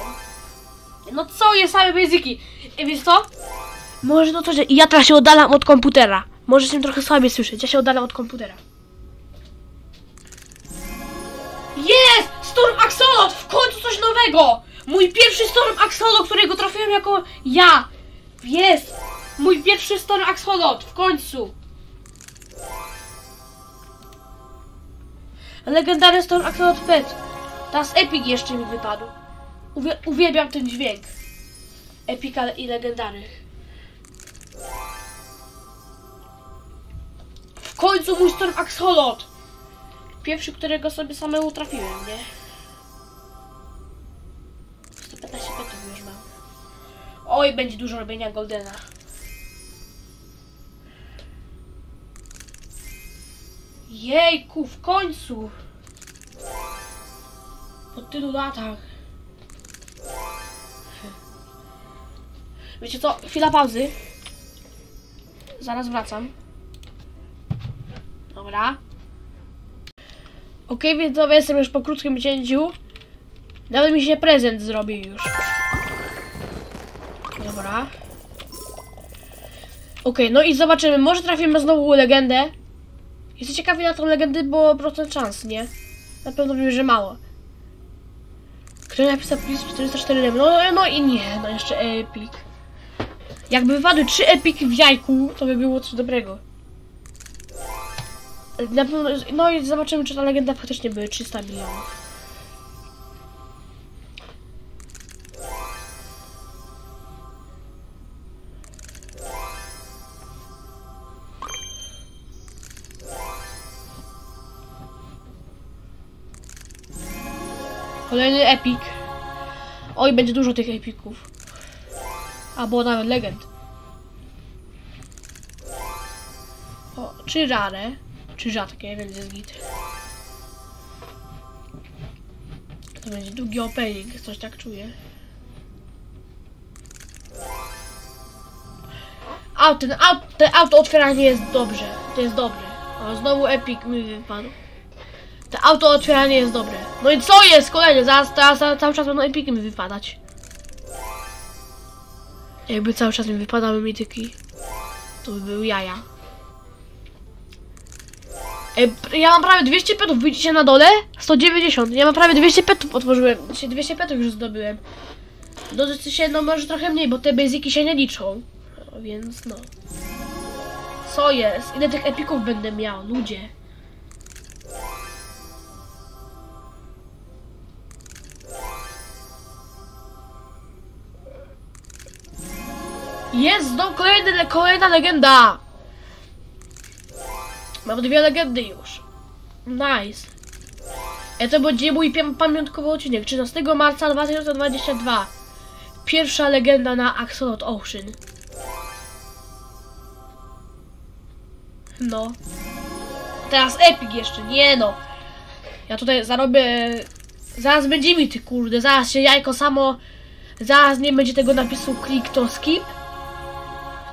No co jest same basiki? Ej, wiesz co? Może no to, że ja teraz się oddalam od komputera. Możesz mnie trochę słabiej słyszeć, ja się oddalam od komputera. Jest! Storm Axolot! W końcu coś nowego! Mój pierwszy Storm Axolot, którego trafiłem jako ja! Jest! Mój pierwszy Storm Axolot! W końcu! Legendarny Storm Axolot Pet. Teraz Epic jeszcze mi wypadł. Uwie uwielbiam ten dźwięk. Epika i legendary. W końcu mój Storm Axolot! Pierwszy, którego sobie samemu trafiłem, nie? 115 petów już mam. Oj, będzie dużo robienia Goldena. Jejku, w końcu! Po tylu latach. Wiecie co? Chwila pauzy. zaraz wracam. Dobra. Więc widzowie, jestem już po krótkim cięciu. Nawet mi się prezent zrobił już. Dobra. Okej, no i zobaczymy. Może trafimy znowu legendę. Jestem ciekawy na tą legendę, bo procent szans, nie? Na pewno wiem, że mało. Kto napisał plus 404 no, no i nie, no jeszcze epic. Jakby wypadły trzy epiki w jajku, to by było coś dobrego. Na pewno, no i zobaczymy, czy ta legenda faktycznie były 300 milionów. Kolejny epik. Oj, będzie dużo tych epików. Albo nawet legend. O, czy rare, czy rzadkie, więc jest git. To będzie długi opening, coś tak czuję. A, ten, aut, ten auto otwieranie jest dobrze. To jest dobre. O, znowu epic mi wypadł. To auto otwieranie jest dobre. No i co jest kolejne? Zaraz, cały czas będą epiki mi wypadać. Jakby cały czas mi wypadały mityki, to by były jaja. Ej, ja mam prawie 200 petów, widzicie na dole? 190, ja mam prawie 200 petów otworzyłem, Dzisiaj 200 petów już zdobyłem. To się, no może trochę mniej, bo te basiki się nie liczą. No, więc no. Co jest? Ile tych epików będę miał? Ludzie. Jest, no kolejny, kolejna legenda! Mam dwie legendy już. Nice. E to będzie mój pamiątkowy odcinek. 13 marca 2022. Pierwsza legenda na Axolot Ocean. No. Teraz Epic jeszcze, nie no. Ja tutaj zarobię... Zaraz będzie mi ty kurde, zaraz się jajko samo... Zaraz nie będzie tego napisu click to skip.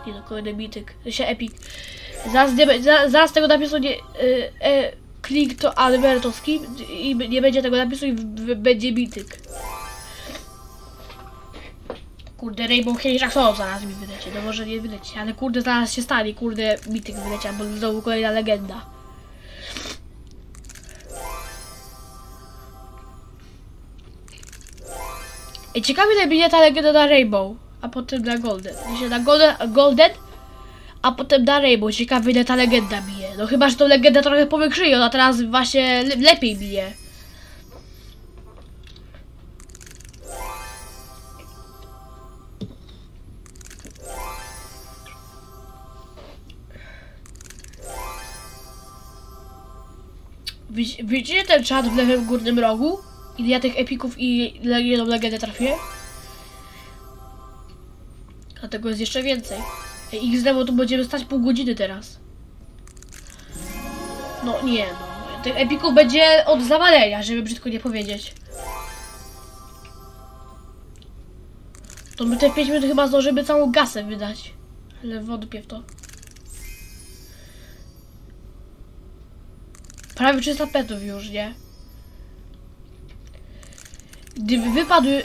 Nie no, mityk. To się Epic. Zaraz, nie, za, zaraz tego napisu nie... E, e, click to Alberto skip i nie będzie tego napisu i w, w, będzie mityk. Kurde, Rainbow Hedgehog Solo zaraz mi wyleci, no może nie wyleci, ale kurde zaraz się stanie, kurde mityk wyleciał, bo znowu kolejna legenda. Ej, ciekawie ile będzie ta legenda na Rainbow, a potem na Golden. Znaczy na Golden, Golden, a potem na Rainbow. Ciekawie ile ta legenda bije. No chyba, że tą legendę trochę powykrzyje, ona teraz właśnie le lepiej bije. Widz- Widzicie ten czat w lewym górnym rogu? Ile ja tych epików i jedną legendę trafię? A tego jest jeszcze więcej. Ej, XD, bo tu będziemy stać pół godziny teraz. No nie no. Tych epików będzie od zawalenia, żeby brzydko nie powiedzieć. To my te 5 minut chyba zdążymy całą gasę wydać. Ale wątpię w to. Prawie 300 petów już, nie? Gdyby wypadły,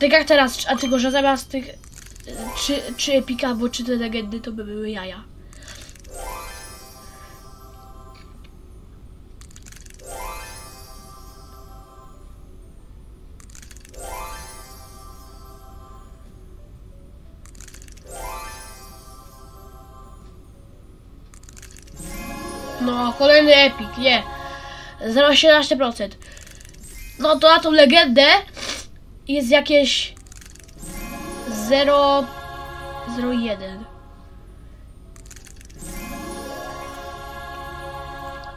tak jak teraz, a tylko, że zamiast tych czy, czy epika, albo czy te legendy, to by były jaja. No, kolejny epik, nie. 0,17%. No to na tą legendę jest jakieś 0 0,1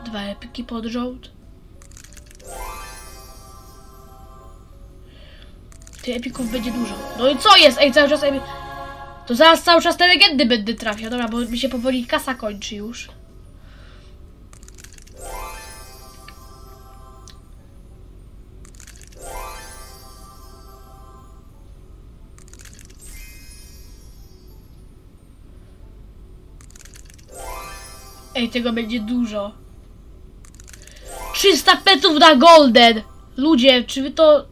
Dwa epiki pod rząd. Tych epików będzie dużo. No i co jest? Ej, cały czas. To zaraz cały czas te legendy będę trafiał. Dobra, bo mi się powoli kasa kończy już. Ej, tego będzie dużo. 300 petów na golden! Ludzie, czy wy to...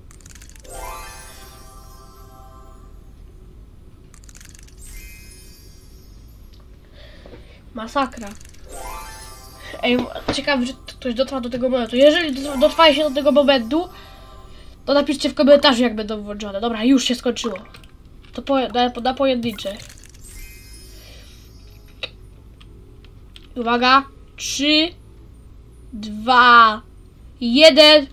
Masakra. Ej, ciekawe, czy ktoś dotrwa do tego momentu. Jeżeli dot- dotrwa się do tego momentu, to napiszcie w komentarzu, jak będą włączone. Dobra, już się skończyło. To po, na, na pojedyncze. Uwaga. Trzy, dwa, jeden.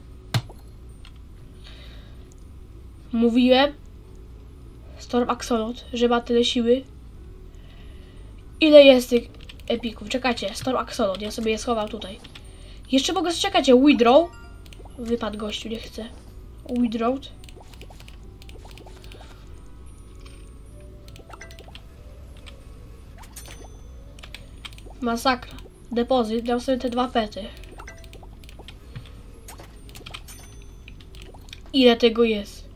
Mówiłem Storm Axolot, że ma tyle siły. Ile jest tych epików? Czekajcie, Storm Axolot, ja sobie je schowam tutaj. Jeszcze mogę, czekajcie, Withdraw. Wypadł gościu, nie chcę. Withdraw. Masakra. Depozyt, dam sobie te dwa pety. Ile tego jest?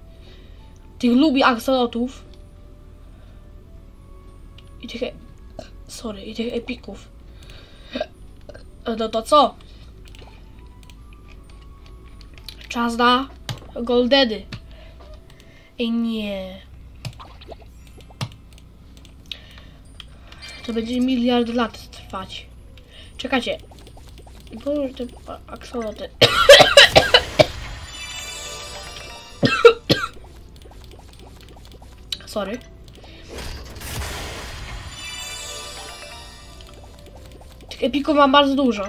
Tych lubi aksolotów. I tych... e- Sorry, i tych epików. No to co? Czas na goldedy. Ej nie. To będzie miliard lat trwać. Czekajcie. Boże, te aksoloty. Sorry. Tych epików mam bardzo dużo.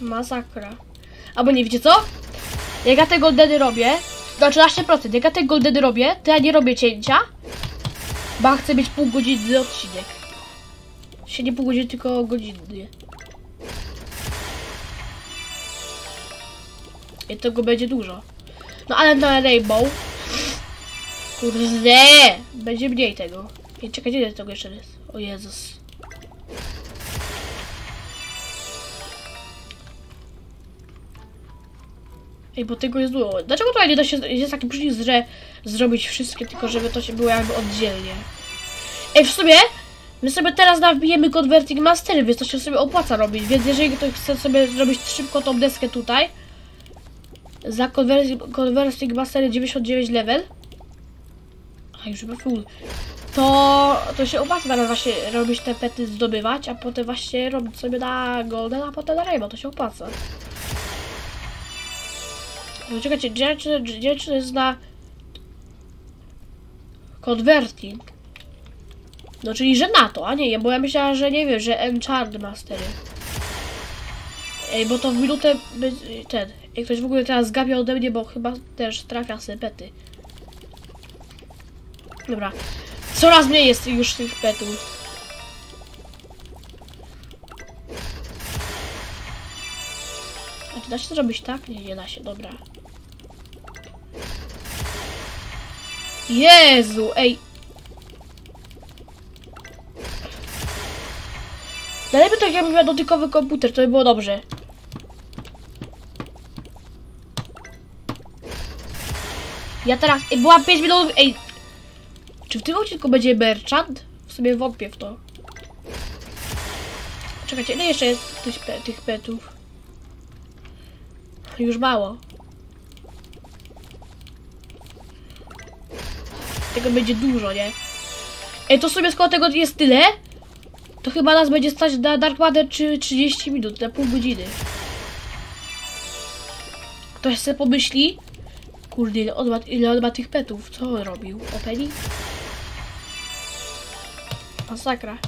Masakra. Albo nie, wiecie co? Jak ja te goldedy robię, na 13%, jak ja te goldedy robię, to ja nie robię cięcia, bo ja chcę mieć pół godziny odcinek. Się nie pół godziny, tylko godzinny. I tego będzie dużo. No ale na Rainbow... Kurde, będzie mniej tego. I czekajcie, ile tego jeszcze jest. O Jezus. Ej, bo tego jest dużo. Dlaczego tutaj nie da się, jest taki przycisk, że zrobić wszystkie, tylko żeby to się było jakby oddzielnie? Ej, w sumie, my sobie teraz nawbijemy Converting Mastery, więc to się sobie opłaca robić, więc jeżeli ktoś chce sobie zrobić szybko tą deskę tutaj, za Converting, converting Mastery 99 level, a już chyba full, to, to się opłaca teraz właśnie robić te pety zdobywać, a potem właśnie robić sobie na Golden, a potem na Rainbow, to się opłaca. Czekajcie, gdzie, gdzie czy jest na converting? No czyli, że na to, a nie, bo ja myślałam, że nie wiem, że Enchant Mastery. Ej, bo to w minutę by- ten, jak ktoś w ogóle teraz zgapia ode mnie, bo chyba też trafia sobie pety. Dobra, coraz mniej jest już tych petów. A czy da się zrobić tak? Nie, nie da się, dobra. Jezu, ej. By tak jakbym miał dotykowy komputer, to by było dobrze. Ja teraz, ej, byłam 5 minut, ej. Czy w tym odcinku będzie merchant? W sobie wątpię w to. Czekajcie, ile jeszcze jest tych, tych petów? Już mało. Tego będzie dużo, nie? Ej, to sobie skoro tego jest tyle, to chyba nas będzie stać na Dark Matter czy 30 minut, na pół godziny. Ktoś sobie pomyśli, kurde, ile on ma, ile on ma tych petów, co on robił? Opening? Masakra.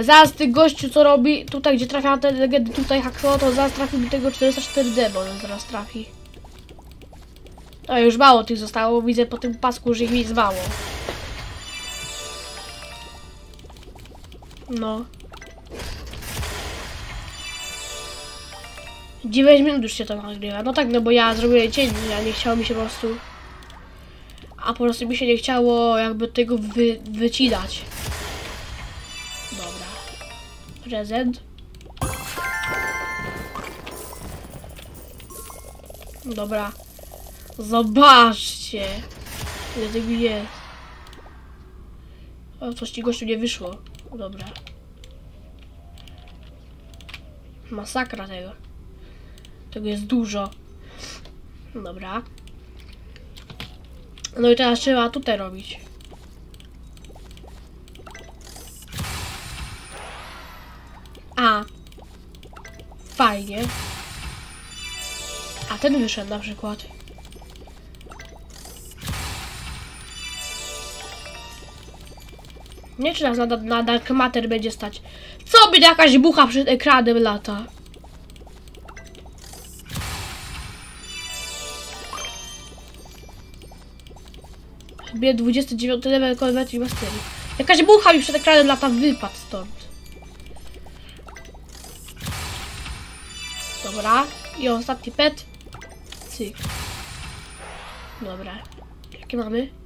Zaraz ty gościu co robi, tutaj gdzie trafia te legendy, tutaj haksło, to zaraz trafi mi tego 404D, bo on zaraz trafi. No już mało tych zostało, widzę po tym pasku, że ich mi mało. No. 9 minut już się to nagrywa. No tak, no bo ja zrobiłem cień, a nie chciało mi się po prostu... A po prostu mi się nie chciało jakby tego wy, wycinać. Dobra. Prezent. Dobra. Zobaczcie. Ile tego jest. O, coś ci gościu nie wyszło. Dobra. Masakra tego. Tego jest dużo. Dobra. No i teraz trzeba tutaj robić. A. Fajnie. A ten wyszedł na przykład. Nie czy nas na, na Dark Matter będzie stać. Co by jakaś bucha przed ekranem lata? Bie 29 level konwencji mastery. Jakaś bucha mi przed ekranem lata wypadł stąd. Dobra. I ostatni pet. Cyk. Dobra. Jakie mamy?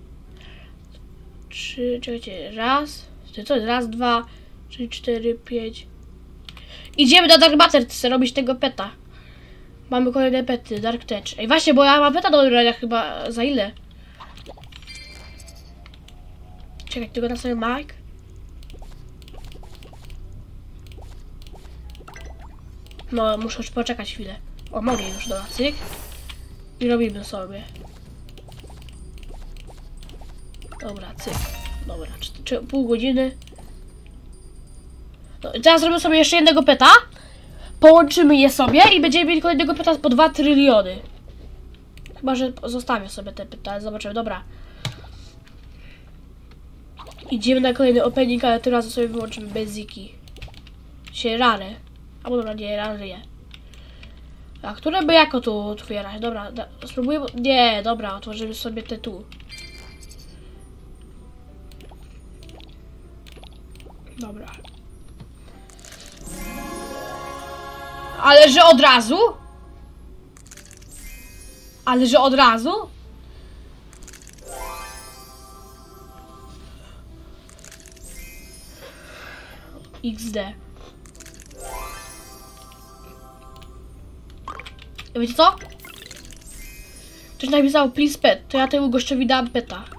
Trzy, czekajcie, raz. To jest? Raz, dwa, trzy, cztery, pięć. Idziemy do Dark Matter, chcę robić tego peta. Mamy kolejne pety, Dark Tech. Ej, właśnie, bo ja mam peta do wybrania chyba za ile? Czekaj, tylko na sobie Mike. No, muszę poczekać chwilę. O, mogę już, dobra, cyk. I robimy sobie. Dobra, cyk. Dobra, czy, czy pół godziny. No, teraz zrobimy sobie jeszcze jednego peta. Połączymy je sobie i będziemy mieli kolejnego peta po 2 tryliony. Chyba, że zostawię sobie te pytania, zobaczymy, dobra. Idziemy na kolejny opening, ale tym razem sobie wyłączymy beziki. Się rare. Albo dobra, nie, rare nie. A które by jako tu otwierać? Dobra, da, spróbujemy. Nie, dobra, otworzymy sobie te tu. Dobra. Ale że od razu? Ale że od razu? XD. Wiecie co? Ktoś napisał please pet, to ja temu gościowi dam peta.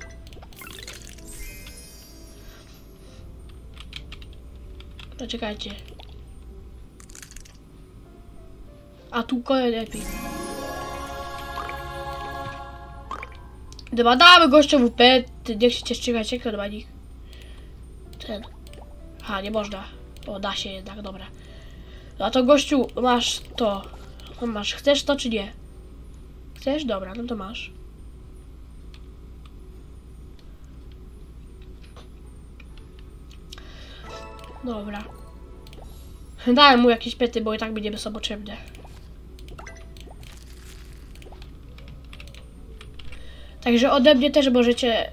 To czekajcie. A tu kolejny lepiej. Dobra, damy gościowi pet, niech się cieszy, czekajcie, jak do nich. Ten. Ha, nie można. O, da się jednak, dobra. No a to gościu, masz to. No masz, chcesz to czy nie? Chcesz? Dobra, no to masz. Dobra. Dałem mu jakieś pety, bo i tak będziemy są potrzebne. Także ode mnie też możecie...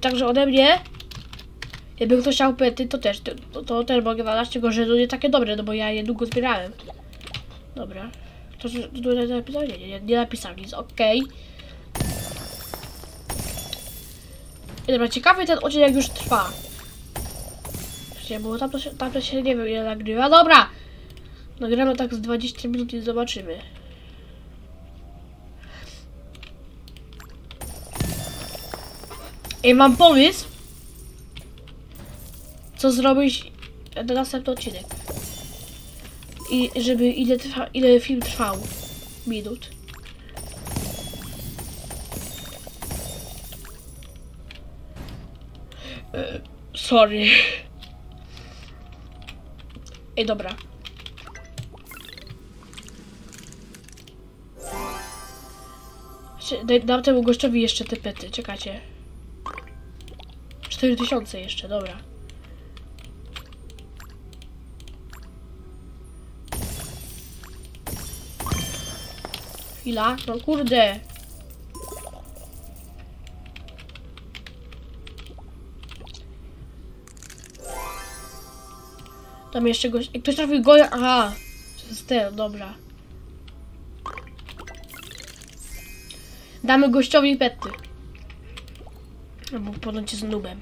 Także ode mnie jakby ktoś chciał pety, to też, to, to też mogę walać, tylko że to nie takie dobre, no bo ja je długo zbierałem. Dobra. To, to napisał? Nie, nie, nie, napisał nic, okej. I Dobra, ciekawy ten odcinek już trwa. Wiecie, Bo tam to się, tam to się nie wiem ile nagrywa. Dobra! Nagramy tak z 20 minut i zobaczymy. Ej, mam pomysł co zrobić na następny odcinek. I żeby ile, trwa, ile film trwał minut. E, sorry. Ej, dobra. Dam temu gościowi jeszcze te pety, czekajcie. 4000 jeszcze, dobra. Chwila, no kurde. Tam jeszcze goś... Ktoś trafił goja... Aha. Jest ten, dobra. Damy gościowi pety. No bo ponoć jest nubem.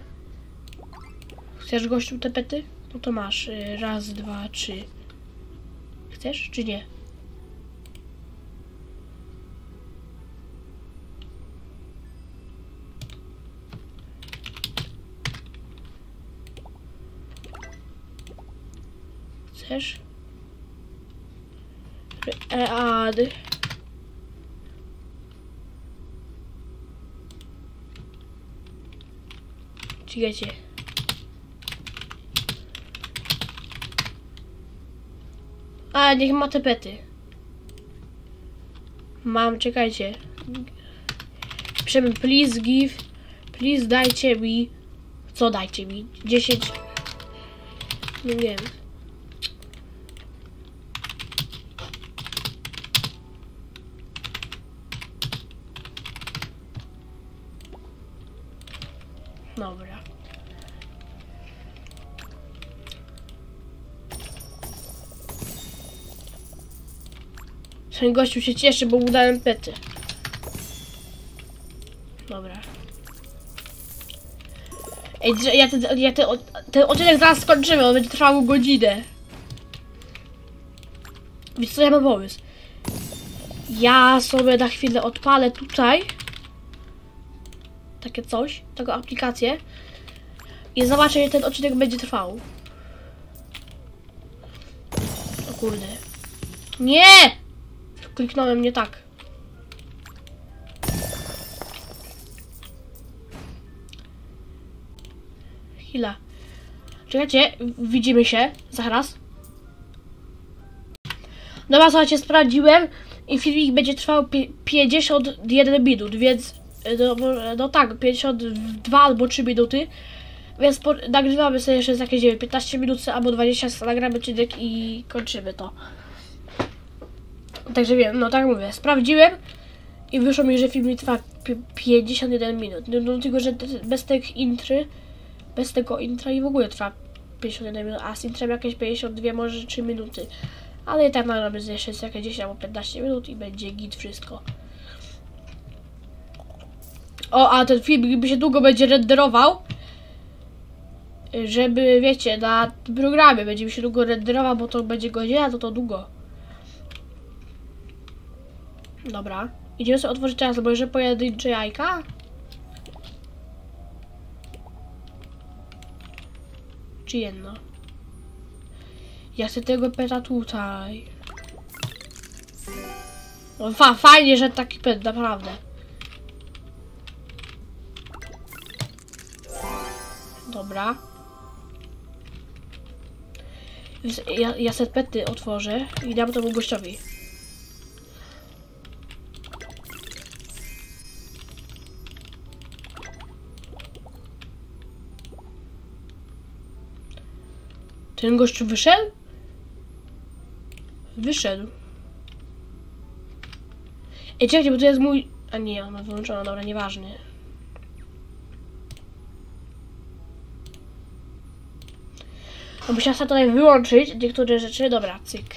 Chcesz gościu te pety? No to masz. y, Raz, dwa, trzy. Chcesz czy nie? Chcesz? Add. Czekajcie. A, niech ma te pety. Mam, czekajcie. Piszemy please give, please dajcie mi, co dajcie mi? 10, nie wiem. Ten gościu się cieszy, bo mu dałem pety. Dobra. Ej, ja ten, ja ten, ten odcinek zaraz skończymy, on będzie trwał godzinę. Wiesz co, ja mam pomysł. Ja sobie na chwilę odpalę tutaj takie coś, taką aplikację i zobaczę, ile ten odcinek będzie trwał. O kurde. Nie! Kliknąłem nie tak. Chwila. Czekajcie, widzimy się zaraz. Dobra, słuchajcie, sprawdziłem i filmik będzie trwał pi- 51 minut, więc no, no tak, 52 albo 3 minuty. Więc nagrywamy sobie jeszcze jakieś nie wiem, 15 minut albo 20, nagramy odcinek i kończymy to. Także wiem, no tak mówię, sprawdziłem i wyszło mi, że film trwa pi- 51 minut. No, no tylko, że bez tych intry, bez tego intra i w ogóle trwa 51 minut, a z intrem jakieś 52, może 3 minuty. Ale i tak nagramy jeszcze jakieś 10 albo 15 minut i będzie git wszystko. O, a ten film by się długo będzie renderował. Żeby, wiecie, na programie będzie mi się długo renderował, bo to będzie godzina, to to długo. Dobra. Idziemy sobie otworzyć teraz, bo jeżeli pojedyncze jajka. Czy jedno? Ja chcę tego peta tutaj. No fa fajnie, że taki pet, naprawdę. Dobra. Ja, ja pety otworzę i dam temu gościowi. Ten gościu wyszedł? Wyszedł. Ej, czekajcie, bo to jest mój... A nie, on ma wyłączone, dobra, nieważne. No musiała sobie tutaj wyłączyć niektóre rzeczy. Dobra, cyk.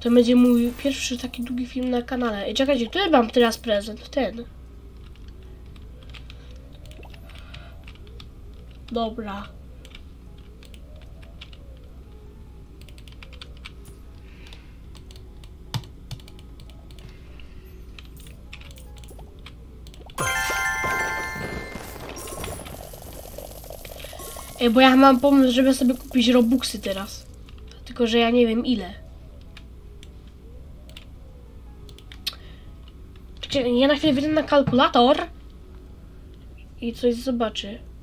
To będzie mój pierwszy taki długi film na kanale. Ej, czekajcie, który mam teraz prezent? Ten. Dobra. Ej, bo ja mam pomysł, żeby sobie kupić robuxy teraz. Tylko, że ja nie wiem ile. Czekaj, ja na chwilę wyjdę na kalkulator i coś zobaczę.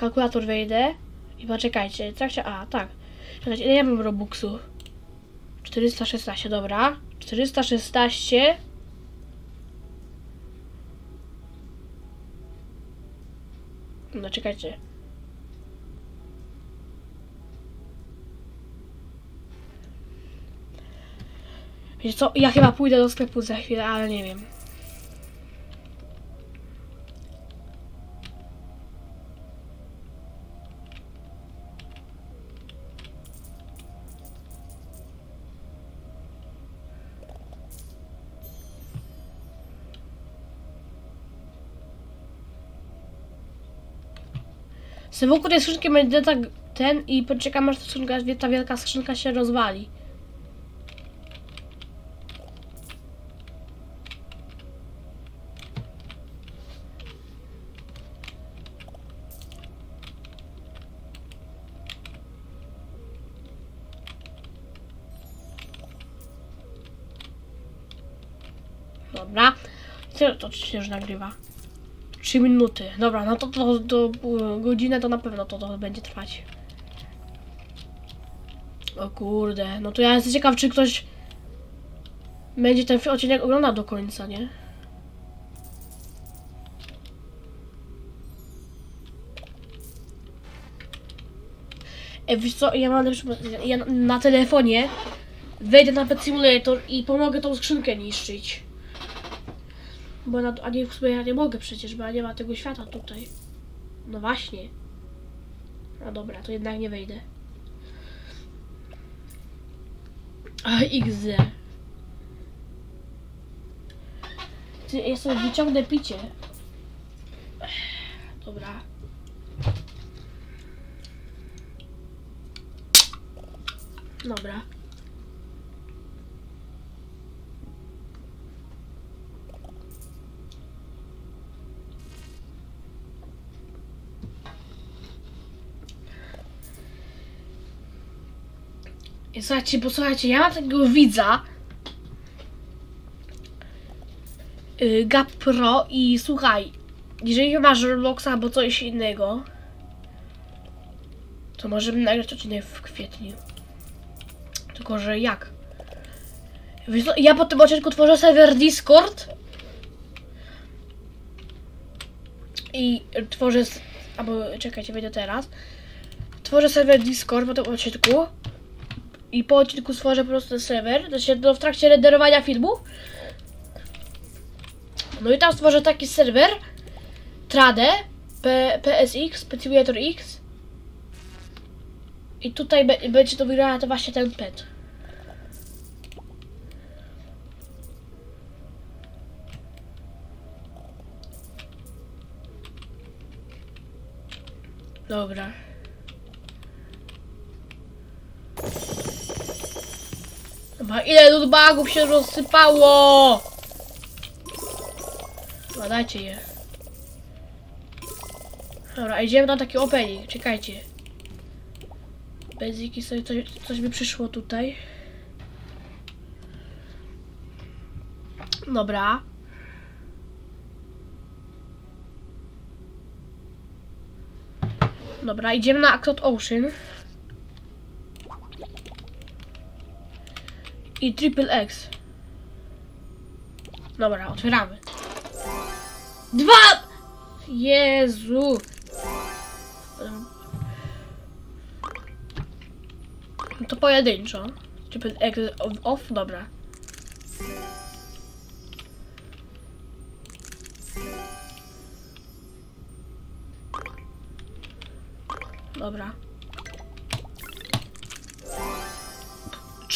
Kalkulator wejdę i poczekajcie, się, a tak. Czekajcie, ile ja mam robuxów? 416, dobra. 416 No czekajcie. Wiecie co, ja chyba pójdę do sklepu za chwilę, ale nie wiem. Sobie wokół tej skrzynki będzie tak ten i poczekam aż ta, skrzynka, ta wielka skrzynka się rozwali. Dobra. Tyle to się już nagrywa. 3 minuty. Dobra, no to, to, to e, godzinę to na pewno to, to będzie trwać. O kurde, no to ja jestem ciekaw, czy ktoś będzie ten odcinek oglądał do końca, nie? E, wiesz co, ja mam lepszy. Ja na telefonie wejdę na Pet Simulator i pomogę tą skrzynkę niszczyć. Bo na, a nie, w sumie ja nie mogę przecież, bo ja nie ma tego świata tutaj. No właśnie. No dobra, to jednak nie wejdę. A, XD. Ty, ja sobie wyciągnę picie. Dobra. Dobra. I Słuchajcie, bo słuchajcie, ja mam takiego widza. Yy, i słuchaj, jeżeli masz Robloxa albo coś innego, to możemy nagrać odcinek w kwietniu. Tylko, że jak? Ja po tym odcinku tworzę serwer Discord i tworzę, albo czekajcie, wejdę teraz. Tworzę serwer Discord po tym odcinku i po odcinku stworzę po prostu ten serwer, znaczy no, w trakcie renderowania filmu. No i tam stworzę taki serwer, Trade, P, PSX, Simulator X. I tutaj be, będzie to wygrała to właśnie ten pet. Dobra. Dobra, ile lootbagów się rozsypało! Badajcie je. Dobra, idziemy na taki opening, czekajcie. Beziki sobie coś, coś mi przyszło tutaj. Dobra. Dobra, idziemy na Actot Ocean. I Triple X. Dobra, otwieramy. Dwa! Jezu! No to pojedynczo. Triple X off? Dobra. Dobra.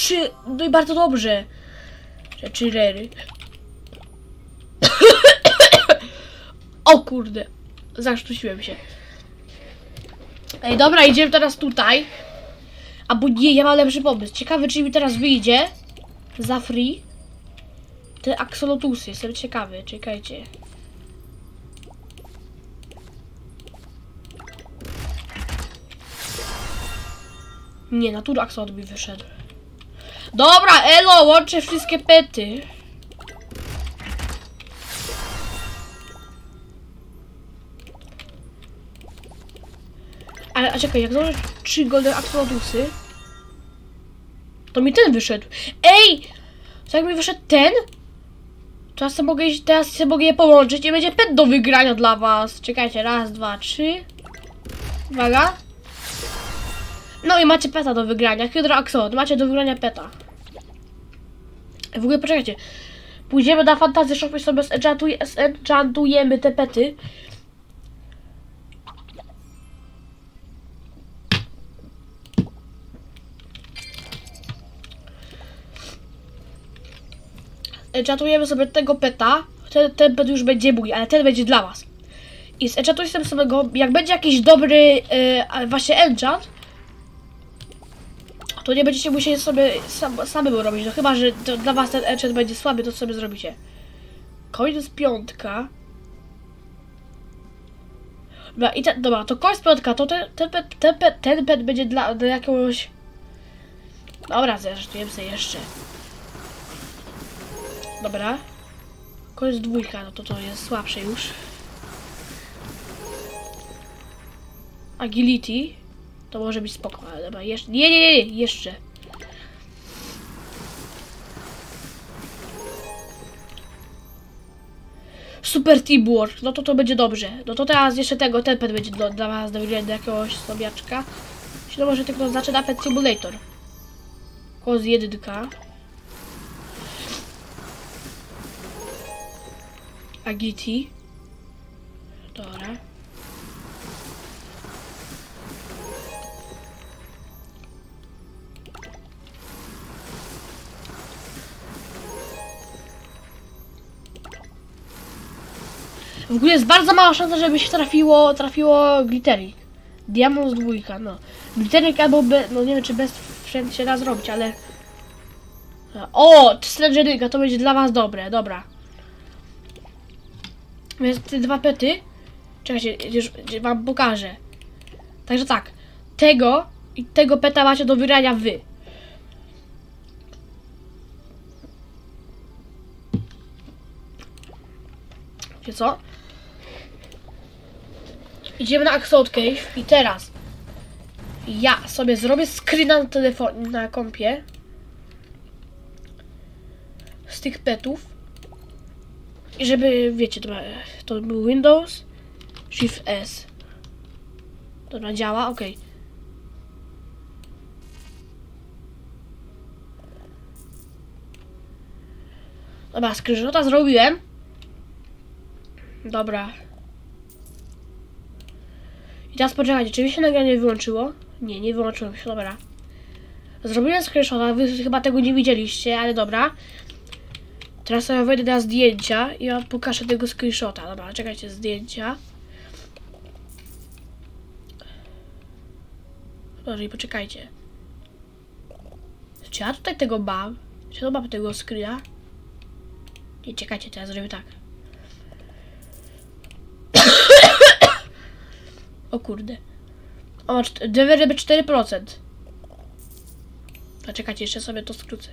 Trzy. No i bardzo dobrze. Trzy rery. o kurde. Zasztusiłem się. Ej, dobra, idziemy teraz tutaj. Albo nie, ja mam lepszy pomysł. Ciekawy, czy mi teraz wyjdzie za free te axolotusy. Jestem ciekawy, czekajcie. Nie, natura axolot mi wyszedł. Dobra, elo, łączę wszystkie pety. Ale, a czekaj, jak założę trzy golden axolotusy, to mi ten wyszedł. Ej! To jak mi wyszedł ten, mogę, teraz sobie mogę je połączyć i będzie pet do wygrania dla was. Czekajcie, raz, dwa, trzy. Uwaga. No i macie peta do wygrania. Hydra Axolot, macie do wygrania peta. W ogóle poczekajcie. Pójdziemy na Fantasy Shop i sobie zenchantuje- zenchantujemy te pety. Enchantujemy sobie tego peta. Ten, ten pet już będzie mój, ale ten będzie dla was. I zenchantuję sobie go, jak będzie jakiś dobry a właśnie enchant, to nie będziecie musieli sobie sam, robić. No chyba, że dla was ten enchant będzie słaby, to sobie zrobicie. Koń jest piątka. Dobra, i ten, dobra, to koń z piątka, to ten, ten, pet, ten, pet, ten pet będzie dla, dla jakiegoś... Dobra, zresztujemy sobie jeszcze. Dobra. To jest dwójka, no to to jest słabsze już. Agility. To może być spoko, ale dobra, jeszcze... Nie, nie, nie, jeszcze. Super Teamwork, no to to będzie dobrze. No to teraz jeszcze tego, ten pet będzie do, dla was do do jakiegoś sobiaczka. To może tylko znaczy na Pet Simulator. Koz jedynka. Agility. Dobra. W ogóle jest bardzo mała szansa, żeby się trafiło, trafiło glitterik. Diamond dwójka, no. Glitterik albo be, no nie wiem czy bez wszędzie się da zrobić, ale... O! Strangerynka, to będzie dla was dobre, dobra. Więc te dwa pety... Czekajcie, już wam pokażę. Także tak, tego i tego peta macie do wygrania wy. Wiecie co? Idziemy na Axolot Cave i teraz ja sobie zrobię screena na telefonie, na kompie z tych petów. I żeby, wiecie, to, to był Windows Shift S. Dobra, działa, ok Dobra, screenshota zrobiłem. Dobra i teraz poczekajcie, czy mi się nagranie wyłączyło? Nie, nie wyłączyło się, dobra. Zrobiłem screenshota, wy chyba tego nie widzieliście, ale dobra. Teraz sobie wejdę na zdjęcia i ja pokażę tego screenshota. Dobra, czekajcie, zdjęcia. Dobra, i poczekajcie. Czy ja tutaj tego mam? Czy ja mam tego screena? Nie, czekajcie, teraz zrobię tak. O kurde. O, ma czt- dwie ryby 4%. A czekajcie, jeszcze sobie to skrócę.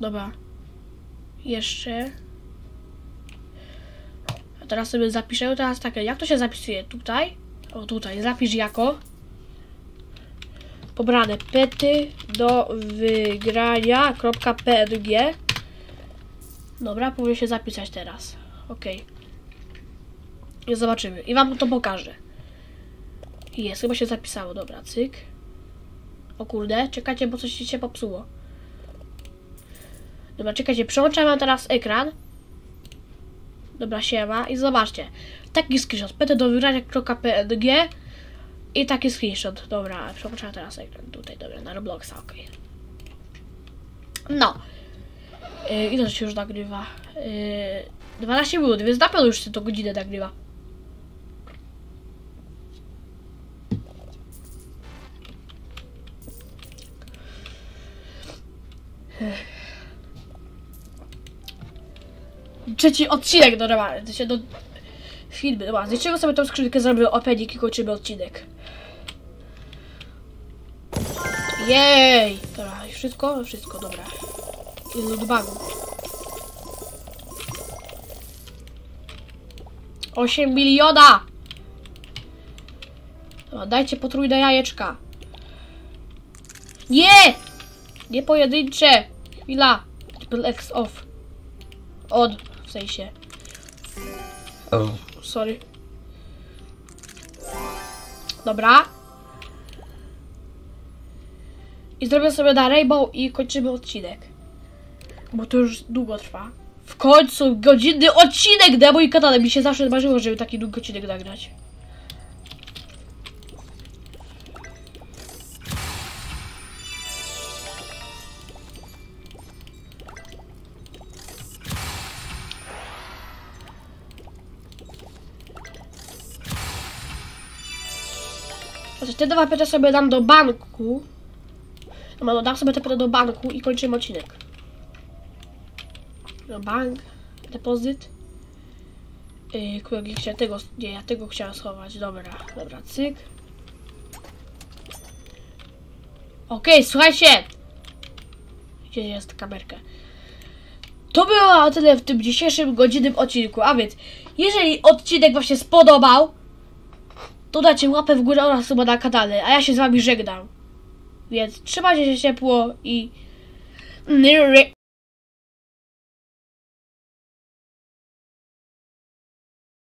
Dobra. Jeszcze. A teraz sobie zapiszę. Teraz tak, jak to się zapisuje? Tutaj. O, tutaj. Zapisz jako. Pobrane pety do wygrania.png Dobra, powinien się zapisać teraz. Ok. I zobaczymy. I wam to pokażę. Jest, chyba się zapisało. Dobra, cyk. O kurde, czekajcie, bo coś się popsuło. Dobra, czekajcie, przełączam wam teraz ekran. Dobra, siema i zobaczcie. Taki screenshot. PT do wygrania.png i taki screenshot. Dobra, przełączam teraz ekran. Tutaj, dobra, na Robloxa, ok. No. Yy, ile się już nagrywa? Yy, 12 minut, więc na pewno już się to godzinę nagrywa. Trzeci odcinek normalny, to się do filmy, dobra, z czego sobie tą skrzynkę zrobię opening i kończymy odcinek. Jej! Dobra, wszystko? Wszystko, dobra. I lootbagu. 8 miliona! Dajcie potrójne jajeczka. Nie! Nie pojedyncze! Chwila. Triple X off. On, w sensie. Sorry. Dobra. I zrobię sobie na Rainbow i kończymy odcinek. Bo to już długo trwa. W końcu godzinny odcinek na mój kanale. Mi się zawsze marzyło, żeby taki długi odcinek nagrać. Znaczy, te dwa pyta sobie dam do banku. No, dam sobie te do banku i kończymy odcinek. No, bank, depozyt. Yy, kurde, chciałem tego, nie, ja tego chciałem schować. Dobra, dobra, cyk. Okej, słuchajcie. Gdzie jest kamerka? To było tyle w tym dzisiejszym godzinnym odcinku, a więc jeżeli odcinek Wam się spodobał, to dajcie łapę w górę oraz suba na kanale, a ja się z Wami żegnam. Więc trzymajcie się ciepło i...